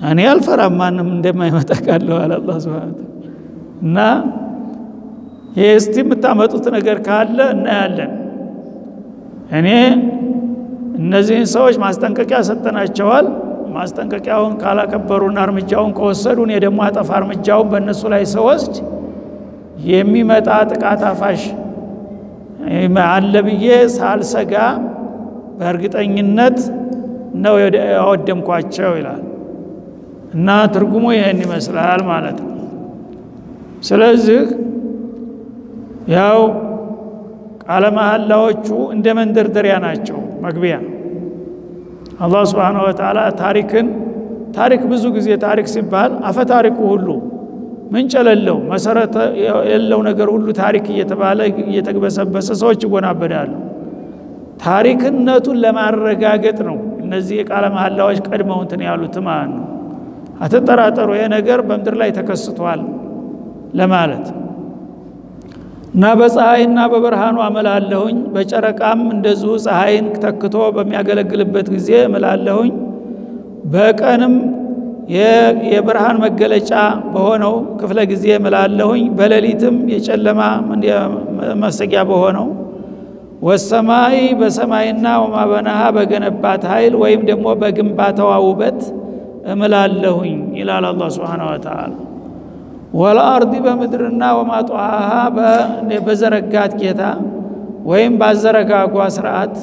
እኔ አልፈራም ማንም እንደማይመጣ ቃለሁ አለ አላ ስብን እና ይህ እስቲ የምታመጡት ነገር ካለ እናያለን። እኔ እነዚህን ሰዎች ማስጠንቀቂያ ሰጠናቸዋል ማስጠንቀቂያውን ካላከበሩና እርምጃውን ከወሰዱ እኔ ደግሞ አጠፋ እርምጃውን በእነሱ ላይ ሰወስድ የሚመጣ ጥቃት አፋሽ አለ ብዬ ሳልሰጋ በእርግጠኝነት ነው ያወደምኳቸው ይላል እና ትርጉሙ ይህን ይመስላል ማለት ነው። ስለዚህ ያው ቃለ መሐላዎቹ እንደ መንደርደሪያ ናቸው መግቢያ። አላህ ስብሓን ወተላ ታሪክን ታሪክ ብዙ ጊዜ ታሪክ ሲባል አፈ ታሪኩ ሁሉ ምንጭ የሌለው መሰረት የሌለው ነገር ሁሉ ታሪክ እየተባለ እየተግበሰበሰ ሰዎች ይጎናበዳሉ። ታሪክነቱን ለማረጋገጥ ነው እነዚህ የቃለ መሐላዎች ቀድመው እንትን ያሉት ማለት ነው አትጠራጠሩ ይሄ ነገር በምድር ላይ ተከስቷል ለማለት። እና በፀሐይና በብርሃኑ አመላለሁኝ በጨረቃም እንደዚሁ ፀሐይን ተክቶ በሚያገለግልበት ጊዜ እምላለሁኝ። በቀንም የብርሃን መገለጫ በሆነው ክፍለ ጊዜ እምላለሁኝ። በሌሊትም የጨለማ መሰጊያ በሆነው ወሰማይ በሰማይና ወማበናሃ በገነባት ኃይል ወይም ደግሞ በግንባታዋ ውበት እምላለሁኝ ይላል አላ ስብን ወተላ ወለአርዲ በምድርና ወማጧሃ በዘረጋት ጌታ ወይም ባዘረጋጓ ስርዓት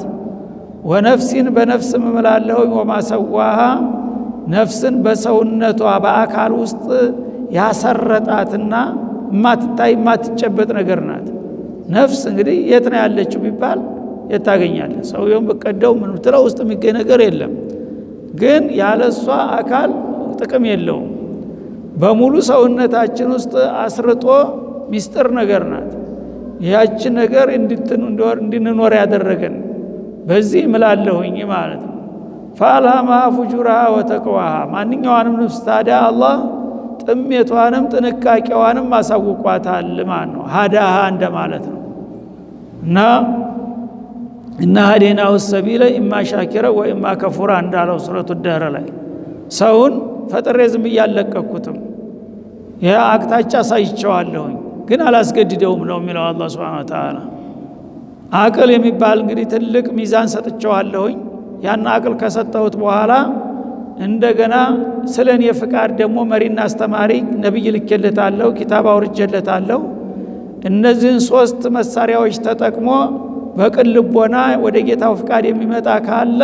ወነፍሲን በነፍስም እምላለሁኝ ወማሰዋሃ ነፍስን በሰውነቷ በአካል ውስጥ ያሰረጣትና የማትታይ የማትጨበጥ ነገር ናት። ነፍስ እንግዲህ የት ነው ያለችው ቢባል የት ታገኛለ ሰውየውን ብቀደው ምን ብትለው ውስጥ የሚገኝ ነገር የለም ግን ያለ እሷ አካል ጥቅም የለውም በሙሉ ሰውነታችን ውስጥ አስርጦ ሚስጥር ነገር ናት። ያችን ነገር እንድንኖር ያደረገን በዚህ ምላለሁኝ ማለት ነው። ፈአልሃማሃ ፉጁራሃ ወተቅዋሃ ማንኛዋንም ነፍስ ታዲያ አላህ ጥሜቷንም ጥንቃቄዋንም አሳውቋታል ማለት ነው። ሀዳሃ እንደማለት ነው እና እና ሀዴናሁ ሰቢለ ኢማ ሻኪረ ወኢማ ከፉራ እንዳለው ሱረቱ ደህረ ላይ ሰውን ፈጥሬ ዝም እያለቀኩትም ይህ አቅጣጫ አሳይቸዋለሁኝ ግን አላስገድደውም ነው የሚለው አላህ ሱብሓነሁ ወተዓላ። አቅል የሚባል እንግዲህ ትልቅ ሚዛን ሰጥቸዋለሁኝ። ያን አቅል ከሰጠሁት በኋላ እንደገና ስለ እኔ ፍቃድ ደግሞ መሪና አስተማሪ ነቢይ ልኬለታለሁ፣ ኪታብ አውርጄለታለሁ። እነዚህን ሶስት መሳሪያዎች ተጠቅሞ በቅን ልቦና ወደ ጌታው ፍቃድ የሚመጣ ካለ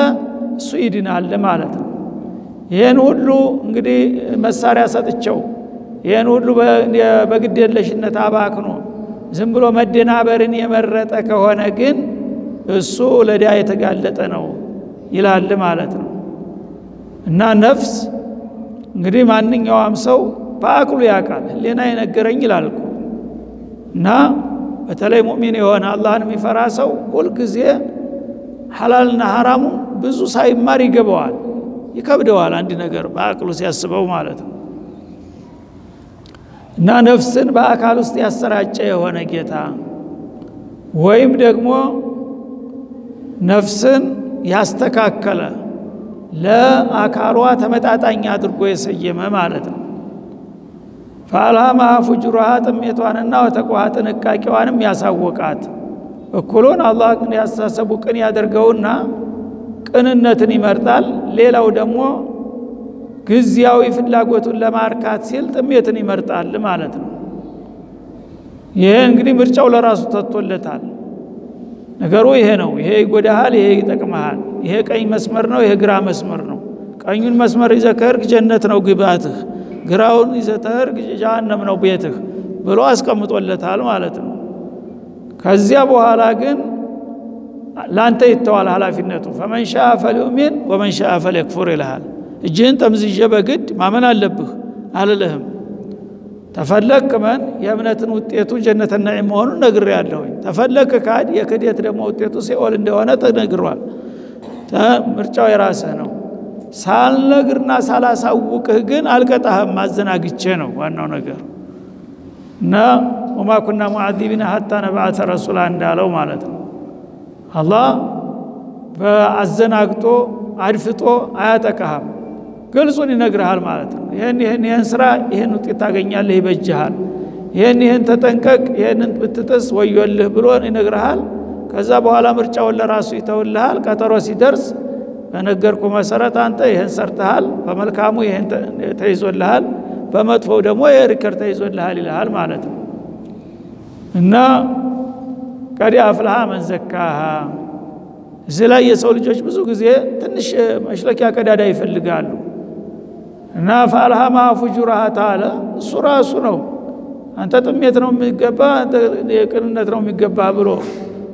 እሱ ይድናል ማለት ነው። ይህን ሁሉ እንግዲህ መሳሪያ ሰጥቸው ይህን ሁሉ በግድ የለሽነት አባክኖ ዝም ብሎ መደናበርን የመረጠ ከሆነ ግን እሱ ለዳ የተጋለጠ ነው ይላል ማለት ነው። እና ነፍስ እንግዲህ ማንኛውም ሰው በአቅሉ ያውቃል። ህሌና የነገረኝ ይላል እና በተለይ ሙእሚን የሆነ አላህን የሚፈራ ሰው ሁልጊዜ ሐላልና ሐራሙ ብዙ ሳይማር ይገባዋል፣ ይከብደዋል አንድ ነገር በአቅሉ ሲያስበው ማለት ነው። እና ነፍስን በአካል ውስጥ ያሰራጨ የሆነ ጌታ ወይም ደግሞ ነፍስን ያስተካከለ ለአካሏ ተመጣጣኝ አድርጎ የሰየመ ማለት ነው። ፈአልሃማሃ ፉጁራሃ ጥሜቷንና ወተቅዋሃ ጥንቃቄዋንም ያሳወቃት እኩሉን አላህ ያስተሳሰቡ ቅን ያደርገውና ቅንነትን ይመርጣል። ሌላው ደግሞ ጊዜያዊ ፍላጎቱን ለማርካት ሲል ጥሜትን ይመርጣል ማለት ነው። ይሄ እንግዲህ ምርጫው ለራሱ ተቶለታል። ነገሩ ይሄ ነው። ይሄ ይጎዳሃል፣ ይሄ ይጠቅመሃል። ይሄ ቀኝ መስመር ነው፣ ይሄ ግራ መስመር ነው። ቀኙን መስመር ይዘህ ከሄድክ ጀነት ነው ግባትህ፣ ግራውን ተሄድክ ጀሃነም ነው ቤትህ ብሎ አስቀምጦለታል ማለት ነው። ከዚያ በኋላ ግን ላንተ ይተዋል ኃላፊነቱ። ፈመን ሻአ ፈልዩሚን ወመን ሻአ ፈልየክፉር ይልሃል። እጅህን ጠምዝዤ በግድ ማመን አለብህ አልልህም። ተፈለክ መን የእምነትን ውጤቱ ነዒም መሆኑን ነግሬያለሁኝ። ተፈለክ ካድ የክደት ደግሞ ውጤቱ ሲኦል እንደሆነ ተነግሯል። ምርጫው የራስህ ነው። ሳልነግርና ሳላሳውቅህ ግን አልቀጣህም፣ ማዘናግቼ ነው ዋናው ነገር እና ወማ ኩና ሙዓዚቢና ሀታ ነብዓተ ረሱላ እንዳለው ማለት ነው። አላህ በአዘናግጦ አድፍጦ አያጠቃህም፣ ግልጹን ይነግርሃል ማለት ነው። ይህን ይህን ይህን ስራ ይህን ውጤት ታገኛለህ፣ ይበጅሃል። ይህን ይህን ተጠንቀቅ፣ ይህንን ብትጥስ ወዮልህ ብሎ ይነግርሃል። ከዛ በኋላ ምርጫውን ለራሱ ይተውልሃል። ቀጠሮ ሲደርስ በነገርኩ መሰረት አንተ ይህን ሰርተሃል፣ በመልካሙ ይህን ተይዞልሃል፣ በመጥፎው ደግሞ ይህ ሪከር ተይዞልሃል ይልሃል ማለት ነው። እና ቀድ አፍልሃ መን ዘካሃ። እዚህ ላይ የሰው ልጆች ብዙ ጊዜ ትንሽ መሽለኪያ ቀዳዳ ይፈልጋሉ። እና ፈአልሃማ ፉጁራሃ ታለ እሱ ራሱ ነው። አንተ ጥሜት ነው የሚገባ ቅንነት ነው የሚገባ ብሎ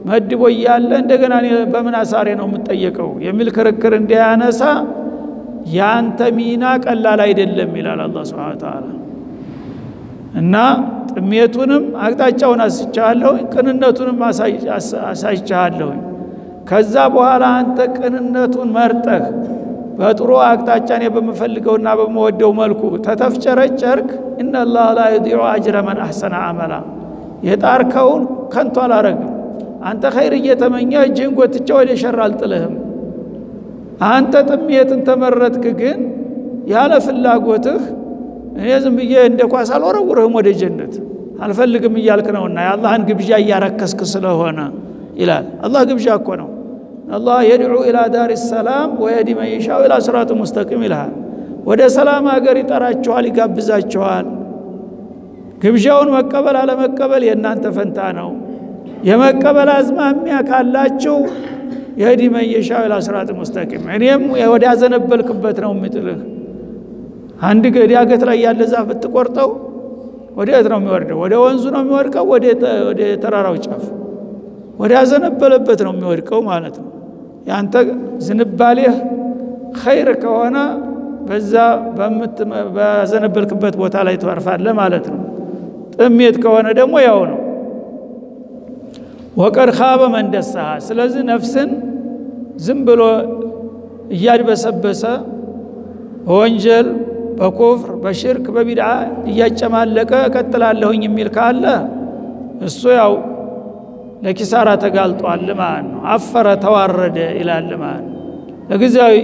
መድቦ እያለ እንደገና በምን አሳሬ ነው የምጠየቀው? የሚል ክርክር እንዲያነሳ ያንተ ሚና ቀላል አይደለም ይላል አላህ ሱብሓነሁ ወተዓላ። እና ጥሜቱንም አቅጣጫውን አስቻለሁ ቅንነቱንም አሳይቻለሁ ከዛ በኋላ አንተ ቅንነቱን መርጠህ በጥሩ አቅጣጫ እኔ በምፈልገውና በምወደው መልኩ ተተፍጨረጨርክ ኢነላህ ላ ዩዲዑ አጅረ መን አሕሰነ አመላ የጣርከውን ከንቱ አላረግም አንተ ኸይር እየተመኘ እጅህን ጎትቼ ወደ ሸር አልጥልህም። አንተ ጥሜትን ተመረጥክ ግን ያለ ፍላጎትህ እኔ ዝም ብዬ እንደ ኳስ አልወረውርህም ወደ ጀነት። አልፈልግም እያልክ ነውና የአላህን ግብዣ እያረከስክ ስለሆነ ይላል። አላህ ግብዣ እኮ ነው። አላህ የድዑ ኢላ ዳር ሰላም ወየዲ መን ይሻው ኢላ ስራቱ ሙስተቂም ይልሃል። ወደ ሰላም ሀገር ይጠራችኋል ይጋብዛችኋል። ግብዣውን መቀበል አለመቀበል የእናንተ ፈንታ ነው የመቀበል አዝማሚያ ካላችሁ የህዲ መን ይሻው ኢላ ስራጥ ሙስተቂም እኔም ወደ ያዘነበልክበት ነው የሚጥልህ አንድ ዳገት ላይ ያለ ዛፍ ብትቆርጠው ወዴት ነው የሚወርደው? ወደ ወንዙ ነው የሚወድቀው? ወደ ተራራው ጫፍ ወደ ያዘነበለበት ነው የሚወድቀው ማለት ነው። ያንተ ዝንባሌህ ኸይር ከሆነ በዛ በዘነበልክበት ቦታ ላይ ትወርፋለህ ማለት ነው። ጥሜት ከሆነ ደግሞ ያው ነው። ወቀድ ኻበ ስለዚህ ነፍስን ዝም ብሎ እያድበሰበሰ በወንጀል በኩፍር በሽርክ በቢድዓ እያጨማለቀ እቀጥላለሁኝ የሚል ካለ እሱ ያው ለኪሳራ ተጋልጧል ማለት ነው። አፈረ ተዋረደ ይላል ማለት ነው። ለጊዜያዊ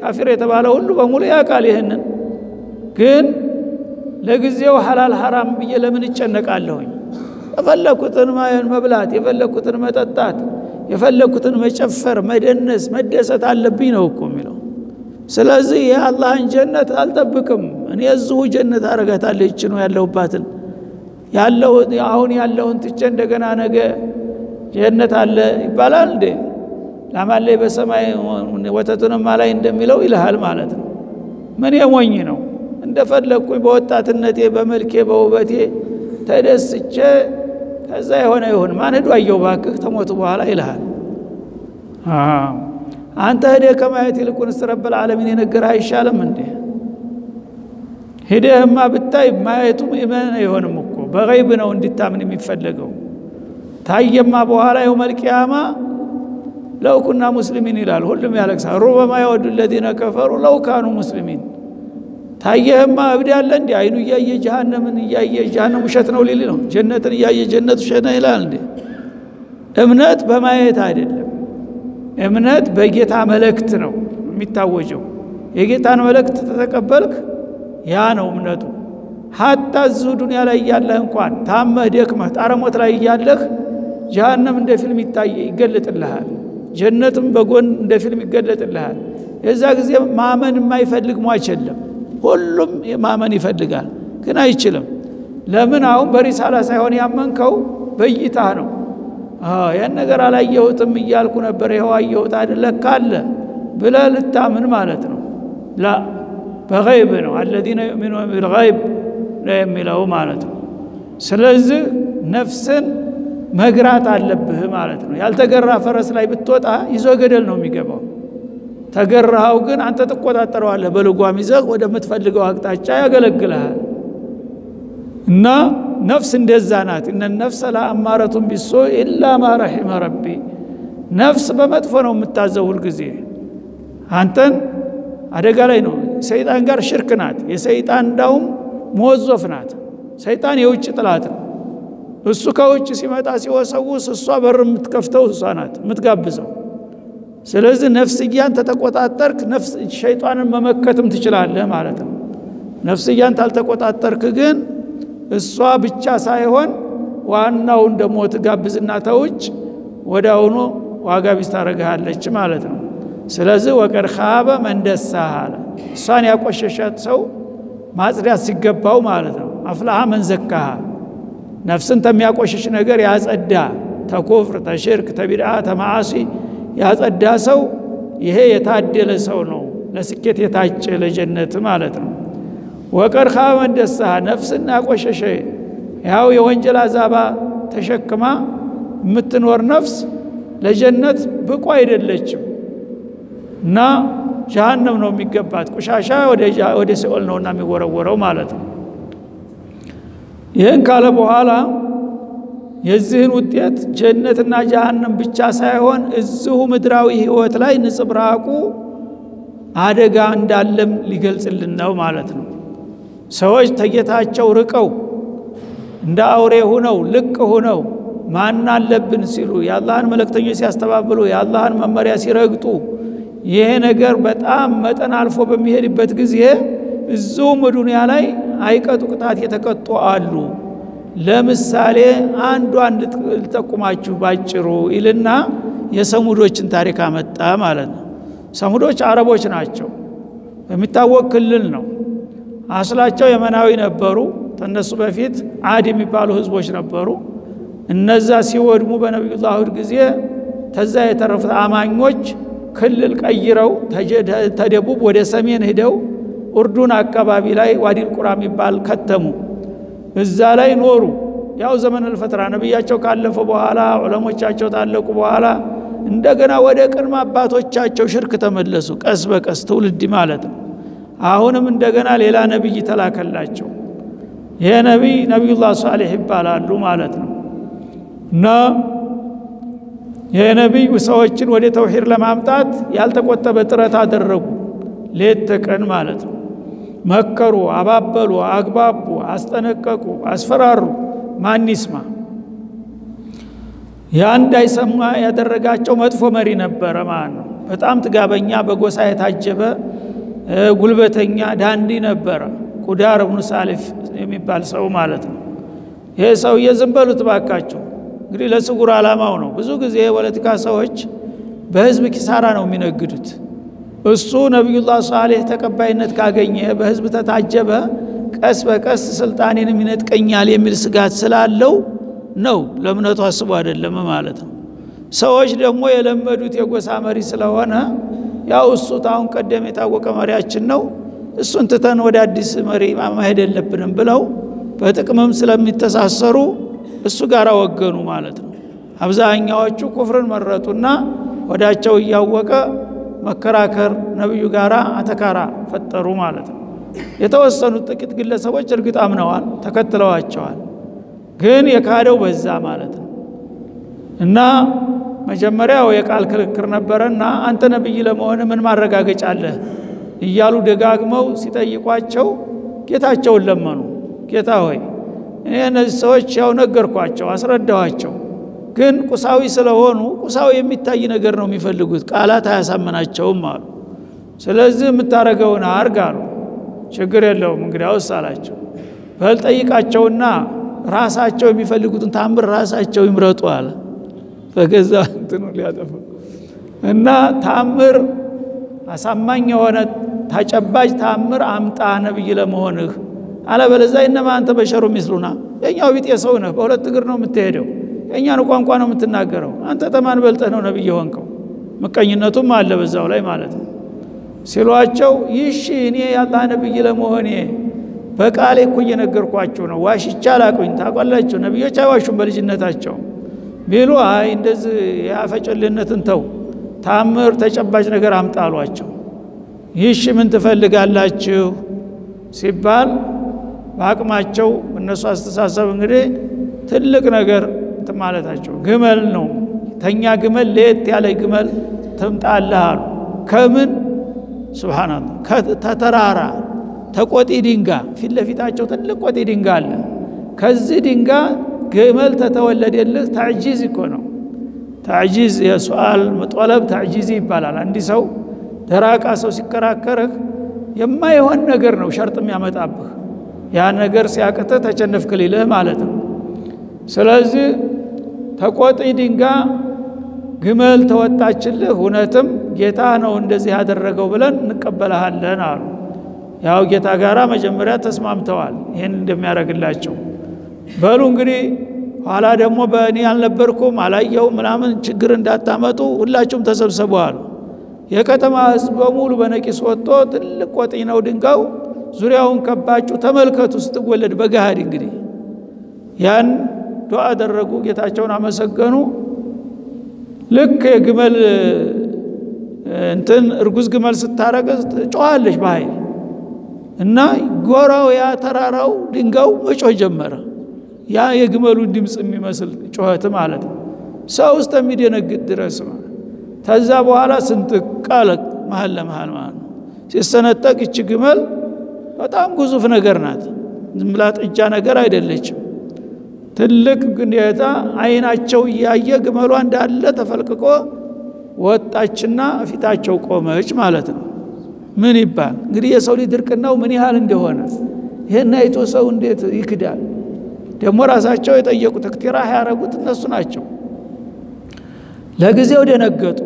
ካፊር የተባለ ሁሉ በሙሉ ያውቃል ይህንን። ግን ለጊዜው ሐላል ሐራም ብዬ ለምን እጨነቃለሁኝ? የፈለኩትን መብላት፣ የፈለኩትን መጠጣት፣ የፈለኩትን መጨፈር፣ መደነስ፣ መደሰት አለብኝ ነው እኮ የሚለው። ስለዚህ የአላህን ጀነት አልጠብቅም እኔ እዚሁ ጀነት አረጋታለሁ ይች ነው ያለሁባትን አሁን ያለውን ትቼ እንደገና ነገ ጀነት አለ ይባላል እንዴ? ላማለይ በሰማይ ወተቱንማ ላይ እንደሚለው ይልሃል ማለት ነው። ምን የሞኝ ነው እንደፈለግኩኝ በወጣትነቴ በመልኬ በውበቴ ተደስቼ ከዛ የሆነ ይሁን ማን ሄዱ አየው ባክህ ተሞቱ በኋላ ይልሃል። አንተ ሄደህ ከማየት ይልቁንስ ረብል ዓለሚን የነገር አይሻልም እንዴ? ሂደህማ ብታይ ማየቱም ኢማን አይሆንም እኮ በገይብ ነው እንዲታምን የሚፈለገው። ታየማ በኋላ የውመል ቂያማ ለውኩና ሙስሊሚን ይላል። ሁሉም ያለቅሳል። ሩበማ የወዱ ለዚነ ከፈሩ ለው ካኑ ሙስሊሚን። ታየህማ እብድ ያለ እንዲ አይኑ እያየ ጀሃነምን እያየ ጀሃነም ውሸት ነው ሊል ነው። ጀነትን እያየ ጀነት ውሸት ነው ይላል እንዴ? እምነት በማየት አይደለም። እምነት በጌታ መልእክት ነው የሚታወጀው። የጌታን መልእክት ተተቀበልክ ያ ነው እምነቱ። ሀታ እዚሁ ዱንያ ላይ እያለህ እንኳን ታመህ ደክመህ ጣረሞት ላይ እያለህ ጀሃነም እንደ ፊልም ይገለጥልሃል። ጀነትም በጎን እንደ ፊልም ይገለጥልሃል። የዛ ጊዜ ማመን የማይፈልግ ሟች የለም። ሁሉም ማመን ይፈልጋል፣ ግን አይችልም። ለምን? አሁን በሪሳላ ሳይሆን ያመንከው በእይታህ ነው። ያን ነገር አላየሁትም እያልኩ ነበር፣ ይኸው አየሁት አይደለ ካለ ብለህ ልታምን ማለት ነው። ላ በገይብ ነው። አለዚነ ዩእሚኑ ቢልገይብ ነው የሚለው ማለት ነው። ስለዚህ ነፍስን መግራት አለብህ ማለት ነው። ያልተገራ ፈረስ ላይ ብትወጣ ይዞ ገደል ነው የሚገባው። ተገራኸው ግን አንተ ትቆጣጠረዋለህ። በልጓም ይዘህ ወደምትፈልገው አቅጣጫ ያገለግልሃል። እና ነፍስ እንደዛ ናት። እነ ነፍሰ ለአማረቱን ቢሶ ኢላ ማ ረቢ። ነፍስ በመጥፎ ነው የምታዘው ሁልጊዜ አንተን አደጋ ላይ ነው። ሰይጣን ጋር ሽርክ ናት። የሰይጣን እንዳውም መወዞፍ ናት። ሰይጣን የውጭ ጥላት ነው። እሱ ከውጭ ሲመጣ ሲወሰውስ እሷ በር የምትከፍተው እሷ ናት የምትጋብዘው። ስለዚህ ነፍስያን ተተቆጣጠርክ ሸይጣንን መመከትም ትችላለህ ማለት ነው። ነፍስያን ታልተቆጣጠርክ ግን እሷ ብቻ ሳይሆን ዋናውን ደግሞ ትጋብዝና ተውጭ ወዲያውኑ ዋጋ ቢስ ታደርግሃለች ማለት ነው። ስለዚህ ወቀድ ኻበ መንደሳህ አለ እሷን ያቆሸሻት ሰው ማጽዳት ሲገባው ማለት ነው። አፍላሃ መንዘካሃ ነፍስን ተሚያቆሽሽ ነገር ያጸዳ ተኩፍር፣ ተሽርክ፣ ተቢድዓ፣ ተማዓሲ ያጸዳ ሰው ይሄ የታደለ ሰው ነው፣ ለስኬት የታጨ ለጀነት ማለት ነው። ወቀድ ኻበ መንደሳህ ነፍስን ያቆሸሸ ያው የወንጀል አዛባ ተሸክማ የምትኖር ነፍስ ለጀነት ብቁ አይደለችም እና ጀሃነም ነው የሚገባት። ቆሻሻ ወደ ሲኦል ነውና የሚወረወረው ማለት ነው። ይህን ካለ በኋላ የዚህን ውጤት ጀነትና ጀሃነም ብቻ ሳይሆን እዚሁ ምድራዊ ህይወት ላይ ንጽብራቁ አደጋ እንዳለም ሊገልጽልን ነው ማለት ነው። ሰዎች ተጌታቸው ርቀው እንደ አውሬ ሁነው ልቅ ሁነው ማን አለብን ሲሉ የአላህን መልእክተኞች ሲያስተባብሉ የአላህን መመሪያ ሲረግጡ ይሄ ነገር በጣም መጠን አልፎ በሚሄድበት ጊዜ እዚሁም ዱንያ ላይ አይቀጡ ቅጣት የተቀጡ አሉ። ለምሳሌ አንዷን ልጠቁማችሁ ባጭሩ ይልና የሰሙዶችን ታሪክ አመጣ ማለት ነው። ሰሙዶች አረቦች ናቸው። የሚታወቅ ክልል ነው። አስላቸው የመናዊ ነበሩ። ከነሱ በፊት አድ የሚባሉ ህዝቦች ነበሩ። እነዛ ሲወድሙ በነቢዩላህ ሁድ ጊዜ ተዛ የተረፉት አማኞች ክልል ቀይረው ተደቡብ ወደ ሰሜን ሂደው ኡርዱን አካባቢ ላይ ዋዲል ቁራ የሚባል ከተሙ። እዛ ላይ ኖሩ። ያው ዘመን አልፈትራ ነቢያቸው ካለፈ በኋላ ዑለሞቻቸው ታለቁ በኋላ እንደገና ወደ ቅድመ አባቶቻቸው ሽርክ ተመለሱ። ቀስ በቀስ ትውልድ ማለት ነው። አሁንም እንደገና ሌላ ነቢይ ተላከላቸው። ይሄ ነቢይ ነቢዩላህ ሳሌሕ ይባላሉ ማለት ነው እና ይህ ነቢይ ሰዎችን ወደ ተውሂድ ለማምጣት ያልተቆጠበ ጥረት አደረጉ፣ ሌት ተቀን ማለት ነው። መከሩ፣ አባበሉ፣ አግባቡ፣ አስጠነቀቁ፣ አስፈራሩ። ማን ይስማ? ያ እንዳይሰማ ያደረጋቸው መጥፎ መሪ ነበረ ማለት ነው። በጣም ጥጋበኛ፣ በጎሳ የታጀበ ጉልበተኛ ዳንዲ ነበረ። ቁዳር ብኑ ሳሊፍ የሚባል ሰው ማለት ነው። ይሄ ሰውዬ ዝም በሉት ባካቸው እንግዲህ ለስጉር ዓላማው ነው። ብዙ ጊዜ የፖለቲካ ሰዎች በህዝብ ኪሳራ ነው የሚነግዱት። እሱ ነቢዩላህ ሳሌሕ ተቀባይነት ካገኘ በህዝብ ተታጀበ፣ ቀስ በቀስ ስልጣኔንም ይነጥቀኛል የሚል ስጋት ስላለው ነው። ለእምነቱ አስቦ አይደለም ማለት ነው። ሰዎች ደግሞ የለመዱት የጎሳ መሪ ስለሆነ ያው እሱ ታሁን ቀደም የታወቀ መሪያችን ነው፣ እሱን ትተን ወደ አዲስ መሪ ማሄድ የለብንም ብለው በጥቅምም ስለሚተሳሰሩ እሱ ጋር ወገኑ ማለት ነው። አብዛኛዎቹ ኩፍርን መረጡና ወዳቸው እያወቀ መከራከር ነቢዩ ጋር አተካራ ፈጠሩ ማለት ነው። የተወሰኑት ጥቂት ግለሰቦች እርግጥ አምነዋል፣ ተከትለዋቸዋል። ግን የካደው በዛ ማለት ነው እና መጀመሪያው የቃል ክርክር ነበረና አንተ ነቢይ ለመሆን ምን ማረጋገጫ አለህ እያሉ ደጋግመው ሲጠይቋቸው ጌታቸውን ለመኑ። ጌታ ሆይ እኔ እነዚህ ሰዎች ያው ነገርኳቸው፣ አስረዳኋቸው። ግን ቁሳዊ ስለሆኑ ቁሳዊ የሚታይ ነገር ነው የሚፈልጉት፣ ቃላት አያሳምናቸውም አሉ። ስለዚህ የምታረገውን አርግ አሉ። ችግር የለውም እንግዲያውስ አላቸው። በል ጠይቃቸውና ራሳቸው የሚፈልጉትን ታምር ራሳቸው ይምረጡ አለ። በገዛ እንትኑ ሊያጠፋ እና ታምር አሳማኝ የሆነ ተጨባጭ ታምር አምጣ ነብይ ለመሆንህ አለበለዚያ እነማ አንተ በሸሩ ሚስሉና የኛው ቢጤ ሰው ነህ። በሁለት እግር ነው የምትሄደው። የእኛን ቋንቋ ነው የምትናገረው። አንተ ተማን በልጠህ ነው ነብይ የሆንከው። ምቀኝነቱም አለ በዛው ላይ ማለት ነው ሲሏቸው፣ ይሺ እኔ የአላህ ነብይ ለመሆኔ በቃሌ እኮ እየነገርኳችሁ ነው። ዋሽቻ አላቁኝ። ታውቃላችሁ ነቢዮች አይዋሹም በልጅነታቸው ቢሉ አይ እንደዚህ የአፈጨልነትን ተው፣ ታምር ተጨባጭ ነገር አምጣሏቸው። ይሽ ምን ትፈልጋላችሁ ሲባል በአቅማቸው እነሱ አስተሳሰብ እንግዲህ ትልቅ ነገር እንትን ማለታቸው ግመል ነው። ተኛ ግመል ለየት ያለ ግመል ትምጣልህ አሉ። ከምን ሱብሃናላህ ከተራራ ተቆጢ ድንጋ ፊት ለፊታቸው ትልቅ ቆጢ ድንጋ አለ። ከዚህ ድንጋ ግመል ተተወለደልህ ታዕጂዝ እኮ ነው። ታዕጂዝ የሱአል ጦለብ ታዕጂዚ ይባላል። አንድ ሰው ደራቃ ሰው ሲከራከርህ የማይሆን ነገር ነው ሸርጥ የሚያመጣብህ ያ ነገር ሲያቅትህ ተቸነፍክ ሊልህ ማለት ነው። ስለዚህ ተቆጢ ድንጋ ግመል ተወጣችልህ፣ እውነትም ጌታ ነው እንደዚህ ያደረገው ብለን እንቀበልሃለን አሉ። ያው ጌታ ጋራ መጀመሪያ ተስማምተዋል ይህን እንደሚያደርግላቸው በሉ እንግዲህ ኋላ ደግሞ በእኔ አልነበርኩም አላየሁም ምናምን ችግር እንዳታመጡ ሁላችሁም ተሰብሰቡ አሉ። የከተማ ህዝብ በሙሉ በነቂስ ወጥቶ ትልቅ ቆጢ ነው ድንጋው። ዙሪያውን ከባችሁ ተመልከቱ ስትወለድ በገሃድ እንግዲህ ያን ዱዓ አደረጉ፣ ጌታቸውን አመሰገኑ። ልክ የግመል እንትን እርጉዝ ግመል ስታረገዝ ጮኋለች በኃይል እና ጎራው ያ ተራራው ድንጋው መጮህ ጀመረ። ያ የግመሉን ድምፅ የሚመስል ጩኸት ማለት ነው። ሰው ውስጥ የሚደነግጥ ድረስ ማለት ተዛ በኋላ ስንጥቅ አለ መሀል ለመሀል ማለት ነው። ሲሰነጠቅ ይች ግመል በጣም ግዙፍ ነገር ናት። ዝም ጥጃ ነገር አይደለችም። ትልቅ ግንታ አይናቸው እያየ ግመሏ እንዳለ ተፈልቅቆ ወጣችና ፊታቸው ቆመች ማለት ነው። ምን ይባል እንግዲህ የሰው ልጅ ድርቅናው ምን ያህል እንደሆነ ይህን አይቶ ሰው እንዴት ይክዳል? ደግሞ ራሳቸው የጠየቁት እክትራ ያረጉት እነሱ ናቸው። ለጊዜው ደነገጡ።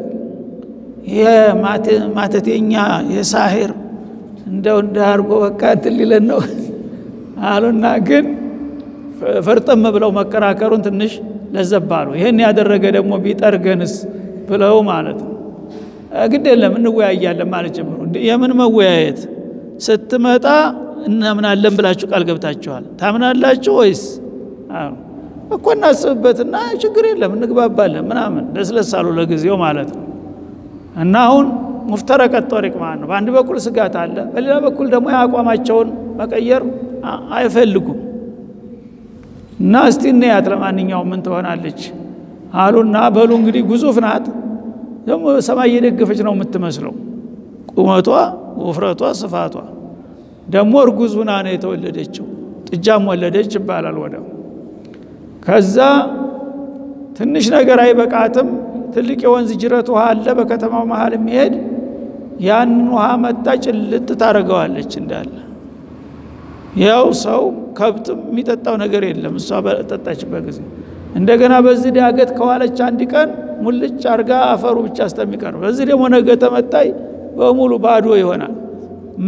ማተቴኛ የሳሄር እንደው እንዳርጎ በቃ እንትን ሊለን ነው አሉና ግን ፈርጠም ብለው መከራከሩን ትንሽ ለዘባሉ። ይህን ያደረገ ደግሞ ቢጠርገንስ ብለው ማለት ነው። ግድ የለም እንወያያለን ማለት ጀምሩ። የምን መወያየት ስትመጣ እናምናለን ብላችሁ ቃል ገብታችኋል። ታምናላችሁ ወይስ እኮ እናስብበትና ችግር የለም እንግባባለን ምናምን ለስለስ አሉ ለጊዜው ማለት ነው። እና አሁን ሙፍተረቀት ጦሪቅ ማለት ነው። በአንድ በኩል ስጋት አለ፣ በሌላ በኩል ደግሞ የአቋማቸውን መቀየር አይፈልጉም። እና እስቲ እንያት ለማንኛውም ምን ትሆናለች? አሉና በሉ እንግዲህ ግዙፍ ናት፣ ደግሞ ሰማይ እየደገፈች ነው የምትመስለው። ቁመቷ፣ ውፍረቷ፣ ስፋቷ። ደግሞ እርጉዝ ሁና ነው የተወለደችው። ጥጃም ወለደች ይባላል ወደ። ከዛ ትንሽ ነገር አይበቃትም። ትልቅ የወንዝ ጅረት ውሃ አለ በከተማው መሀል የሚሄድ። ያንን ውሃ መጣ ጭልጥ ታደርገዋለች እንዳለ ያው ሰው ከብትም የሚጠጣው ነገር የለም። እሷ በጠጣችበት ጊዜ እንደገና በዚህ ዳገት ከዋለች አንድ ቀን ሙልጭ አርጋ አፈሩ ብቻ እስከሚቀር በዚህ ደግሞ ነገ ተመጣይ በሙሉ ባዶ ይሆናል።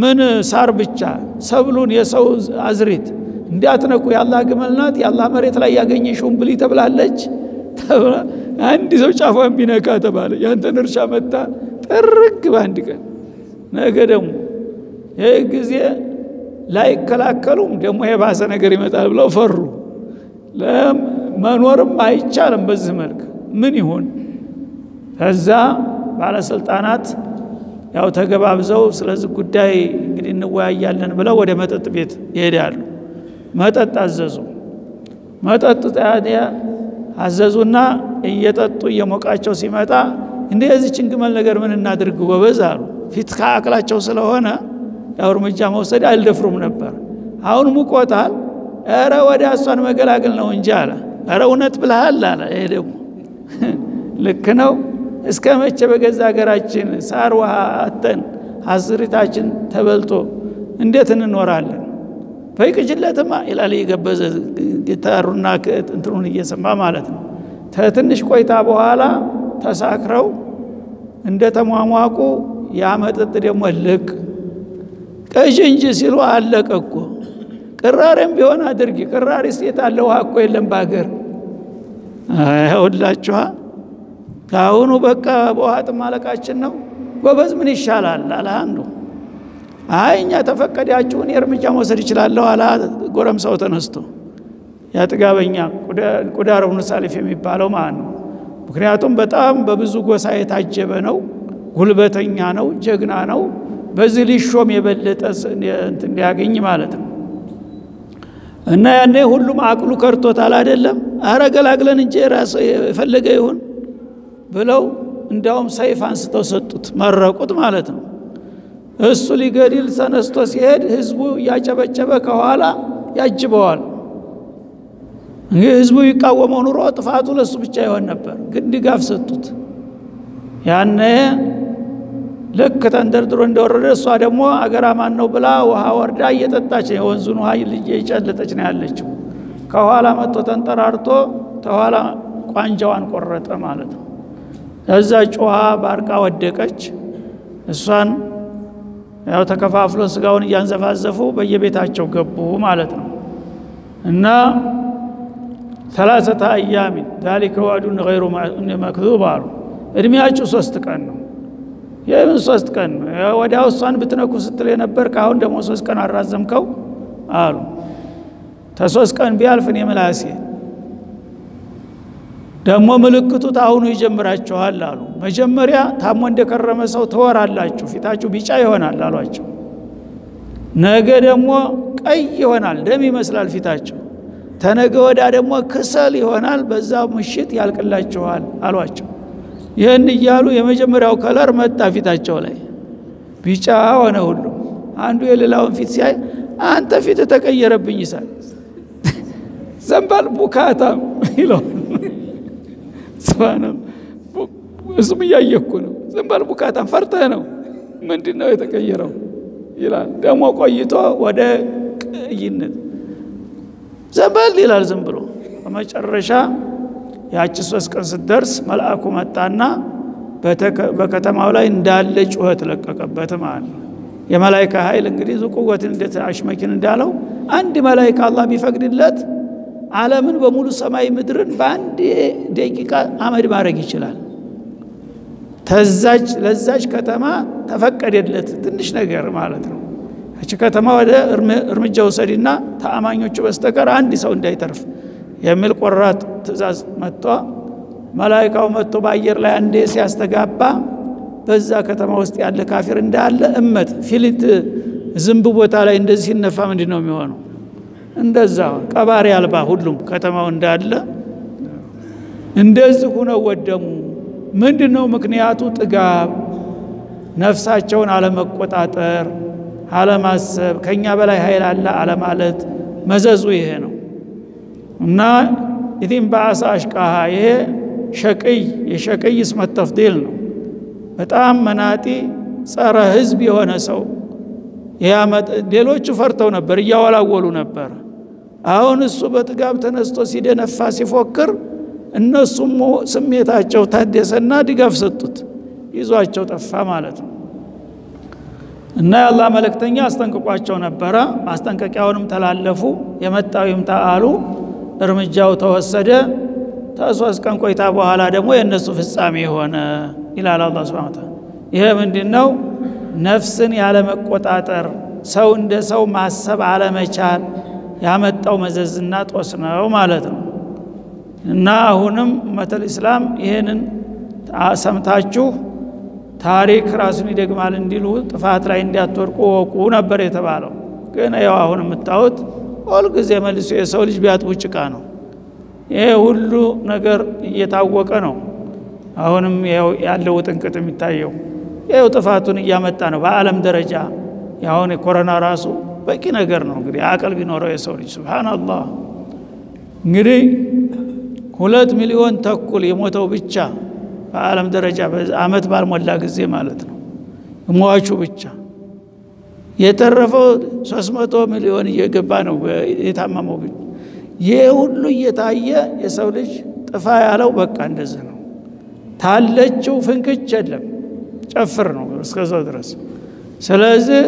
ምን ሳር ብቻ ሰብሉን የሰው አዝሪት እንዳትነኩ የአላህ ግመል ናት። መሬት ላይ ያገኘሽውን ብሊ ተብላለች አንድ ሰው ጫፏን ቢነካ ተባለ። ያንተን እርሻ መታ ጥርግ በአንድ ቀን። ነገ ደግሞ ይህ ጊዜ ላይከላከሉም ደግሞ የባሰ ነገር ይመጣል ብለው ፈሩ። መኖርም አይቻልም በዚህ መልክ። ምን ይሁን? ከዛ ባለስልጣናት ያው ተገባብዘው ስለዚህ ጉዳይ እንግዲህ እንወያያለን ብለው ወደ መጠጥ ቤት ይሄዳሉ። መጠጥ አዘዙ። መጠጥ ታዲያ አዘዙና እየጠጡ እየሞቃቸው ሲመጣ እንደ የዚችን ነገር ምን እናድርግ? ጎበዝ አሉ። ፊት ከአቅላቸው ስለሆነ ያው እርምጃ መውሰድ አልደፍሩም ነበር። አሁን ሙቆታል። ረ ወደ እሷን መገላገል ነው እንጂ አለ። ረ እውነት ብልሃል አለ። ይሄ ደግሞ ልክ ነው። እስከ መቼ በገዛ ሀገራችን ሳር ውሃ አተን አስሪታችን ተበልቶ እንዴት እንኖራለን? ፈይቅጅለትማ ይላል የገበዘ ጊታሩና እንትኑን እየሰማ ማለት ነው። ተትንሽ ቆይታ በኋላ ተሳክረው እንደ ተሟሟቁ ያ መጠጥ ደግሞ ልቅ እንጂ ሲሉ አለቀ እኮ። ቅራሬም ቢሆን አድርጊ። ቅራሪ ስቴት አለ ውሃ እኮ የለም በሀገር ሁላችኋ። ከአሁኑ በቃ በውሃ ጥማለቃችን ነው። ጎበዝ ምን ይሻላል? አለ አንዱ አይ እኛ ተፈቀዳችሁን የእርምጃ መውሰድ ይችላለሁ አላ ጎረምሳው ተነስቶ። ያ ጥጋበኛ ቁዳር ብኑ ሳሊፍ የሚባለው ማለት ነው? ምክንያቱም በጣም በብዙ ጎሳ የታጀበ ነው። ጉልበተኛ ነው ጀግና ነው በዚህ ሊሾም የበለጠ እንዲያገኝ ማለት ነው። እና ያኔ ሁሉም አቅሉ ከርቶታል አይደለም? አረ ገላግለን እንጂ ራስ የፈለገ ይሁን ብለው እንዲያውም ሰይፍ አንስተው ሰጡት መረቁት ማለት ነው። እሱ ሊገድል ተነስቶ ሲሄድ ህዝቡ እያጨበጨበ ከኋላ ያጅበዋል። እንግዲህ ህዝቡ ይቃወመው ኑሮ ጥፋቱ ለሱ ብቻ ይሆን ነበር ግን ድጋፍ ሰጡት። ያነ ልክ ተንደርድሮ እንደወረደ እሷ ደግሞ አገራማን ነው ብላ ውሃ ወርዳ እየጠጣች የወንዙን ውሃ እየጨለጠች ነው ያለችው። ከኋላ መጥቶ ተንጠራርቶ ተኋላ ቋንጃዋን ቆረጠ ማለት ነው። እዛ ጮሃ ባርቃ ወደቀች። እሷን ያው ተከፋፍሎ ስጋውን እያንዘፋዘፉ በየቤታቸው ገቡ ማለት ነው። እና ሰላሰተ አያሚን ዛሊከ ዋዱን ገይሩ መክዙብ አሉ። እድሜያችሁ ሶስት ቀን ነው የምን ሶስት ቀን ወዲያው እሷን ብትነኩ ስትል የነበር ከአሁን ደግሞ ሶስት ቀን አራዘምከው አሉ። ተሶስት ቀን ቢያልፍ እኔ ምላሴ ደግሞ ምልክቱ ታሁኑ ይጀምራችኋል አሉ። መጀመሪያ ታሞ እንደከረመ ሰው ትወራላችሁ ፊታችሁ ቢጫ ይሆናል አሏቸው። ነገ ደግሞ ቀይ ይሆናል ደም ይመስላል ፊታቸው ተነገ ወዲያ ደግሞ ከሰል ይሆናል በዛ ምሽት ያልቅላችኋል አሏቸው ይህን እያሉ የመጀመሪያው color መጣ ፊታቸው ላይ። ቢጫ ሆነ ሁሉ። አንዱ የሌላውን ፊት ሲያይ አንተ ፊት ተቀየረብኝ ይሳል። ዘንባል ቡካታም ይለዋል። እሱም እያየኩ ነው። ዘንባል ቡካታም ፈርተህ ነው። ምንድን ነው የተቀየረው? ይላል። ደግሞ ቆይቶ ወደ ቀይነት። ዘንበል ይላል ዝም ብሎ። በመጨረሻ ያቺ ሶስት ቀን ስትደርስ መልአኩ መጣና በከተማው ላይ እንዳለ ጩኸት ለቀቀበት ማለት ነው። የመላይካ ኃይል እንግዲህ ዙቁወት እንዴት አሽመኪን እንዳለው አንድ መላይካ አላህ ቢፈቅድለት ዓለምን በሙሉ ሰማይ ምድርን በአንድ ደቂቃ አመድ ማድረግ ይችላል። ተዛች ለዛች ከተማ ተፈቀደለት ትንሽ ነገር ማለት ነው። እቺ ከተማ ወደ እርምጃ ውሰድና ተአማኞቹ በስተቀር አንድ ሰው እንዳይተርፍ የሚል ቆራጥ ትእዛዝ መጥቶ መላይካው መጥቶ በአየር ላይ አንዴ ሲያስተጋባ በዛ ከተማ ውስጥ ያለ ካፊር እንዳለ እመት ፊሊት ዝንብ ቦታ ላይ እንደዚህ ሲነፋ ምንድን ነው የሚሆነው? እንደዛ ቀባሪ አልባ ሁሉም ከተማው እንዳለ እንደዚህ ሁነው ወደሙ። ምንድን ነው ምክንያቱ? ጥጋብ፣ ነፍሳቸውን አለመቆጣጠር፣ አለማሰብ፣ ከኛ በላይ ኃይል አለ አለማለት መዘዙ ይሄ ነው እና ኢዚን በአሳ አሽቃሃ ይሄ ሸቅይ የሸቅይ እስመት ተፍዲል ነው። በጣም መናጢ ጸረ ህዝብ የሆነ ሰው ሌሎቹ ፈርተው ነበር፣ እያወላወሉ ነበር። አሁን እሱ በጥጋብ ተነስቶ ሲደነፋ ሲፎክር፣ እነሱም ስሜታቸው ታደሰና ድጋፍ ሰጡት፣ ይዟቸው ጠፋ ማለት ነው። እና የአላህ መልእክተኛ አስጠንቅቋቸው ነበረ። ማስጠንቀቂያውንም ተላለፉ። የመጣው ይምጣ አሉ። እርምጃው ተወሰደ። ከሶስት ቀን ቆይታ በኋላ ደግሞ የእነሱ ፍጻሜ የሆነ ይላል አላህ ሱብሓነሁ ወተዓላ። ይሄ ምንድን ነው? ነፍስን ያለመቆጣጠር፣ ሰው እንደ ሰው ማሰብ አለመቻል ያመጣው መዘዝና ጦስ ነው ማለት ነው። እና አሁንም ኡመተል ኢስላም ይህንን ሰምታችሁ ታሪክ ራሱን ይደግማል እንዲሉ ጥፋት ላይ እንዲያትወድቁ ወቁ ነበር የተባለው። ግን ያው አሁን የምታዩት ሁልጊዜ መልሶ የሰው ልጅ ቢያጥቡ ጭቃ ነው። ይሄ ሁሉ ነገር እየታወቀ ነው። አሁንም ያለው ጥንቅጥ የሚታየው ይኸው ጥፋቱን እያመጣ ነው በዓለም ደረጃ። የአሁን የኮረና ራሱ በቂ ነገር ነው እንግዲህ አቅል ቢኖረው የሰው ልጅ ሱብሓነላህ። እንግዲህ ሁለት ሚሊዮን ተኩል የሞተው ብቻ በዓለም ደረጃ አመት ባልሞላ ጊዜ ማለት ነው ሟቹ ብቻ። የተረፈው ሶስት መቶ ሚሊዮን እየገባ ነው የታመመው ይህ ሁሉ እየታየ የሰው ልጅ ጥፋ ያለው በቃ እንደዚህ ነው። ታለችው ፍንክች የለም ጨፍር ነው እስከዛው ድረስ። ስለዚህ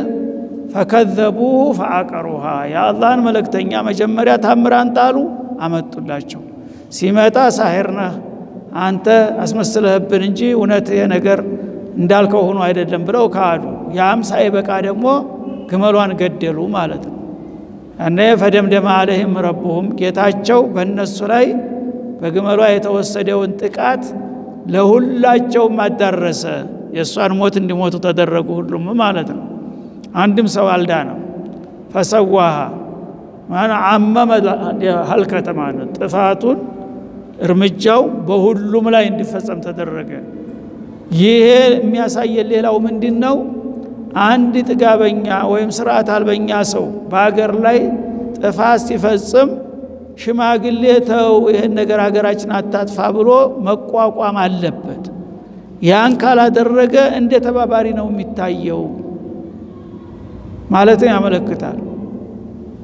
ፈከዘቡሁ ፈአቀሩሃ የአላህን መልእክተኛ መጀመሪያ ታምራን ጣሉ አመጡላቸው። ሲመጣ ሳሄር ነህ አንተ አስመስለህብን እንጂ እውነት ነገር እንዳልከው ሆኖ አይደለም ብለው ካዱ። ያም ሳይበቃ ደግሞ ግመሏን ገደሉ ማለት ነው። እነ ፈደምደመ አለህም ረቡሁም ጌታቸው በእነሱ ላይ በግመሏ የተወሰደውን ጥቃት ለሁላቸውም አዳረሰ። የእሷን ሞት እንዲሞቱ ተደረጉ ሁሉም ማለት ነው። አንድም ሰው አልዳነም። ፈሰዋሃ ማን አመመ ሀልከተማ ነው ጥፋቱን እርምጃው በሁሉም ላይ እንዲፈጸም ተደረገ። ይሄ የሚያሳየን ሌላው ምንድን ነው? አንድ ጥጋበኛ ወይም ስርዓት አልበኛ ሰው በሀገር ላይ ጥፋት ሲፈጽም ሽማግሌ ተው ይህን ነገር ሀገራችን አታጥፋ ብሎ መቋቋም አለበት። ያን ካላደረገ እንደ ተባባሪ ነው የሚታየው ማለትን ያመለክታል።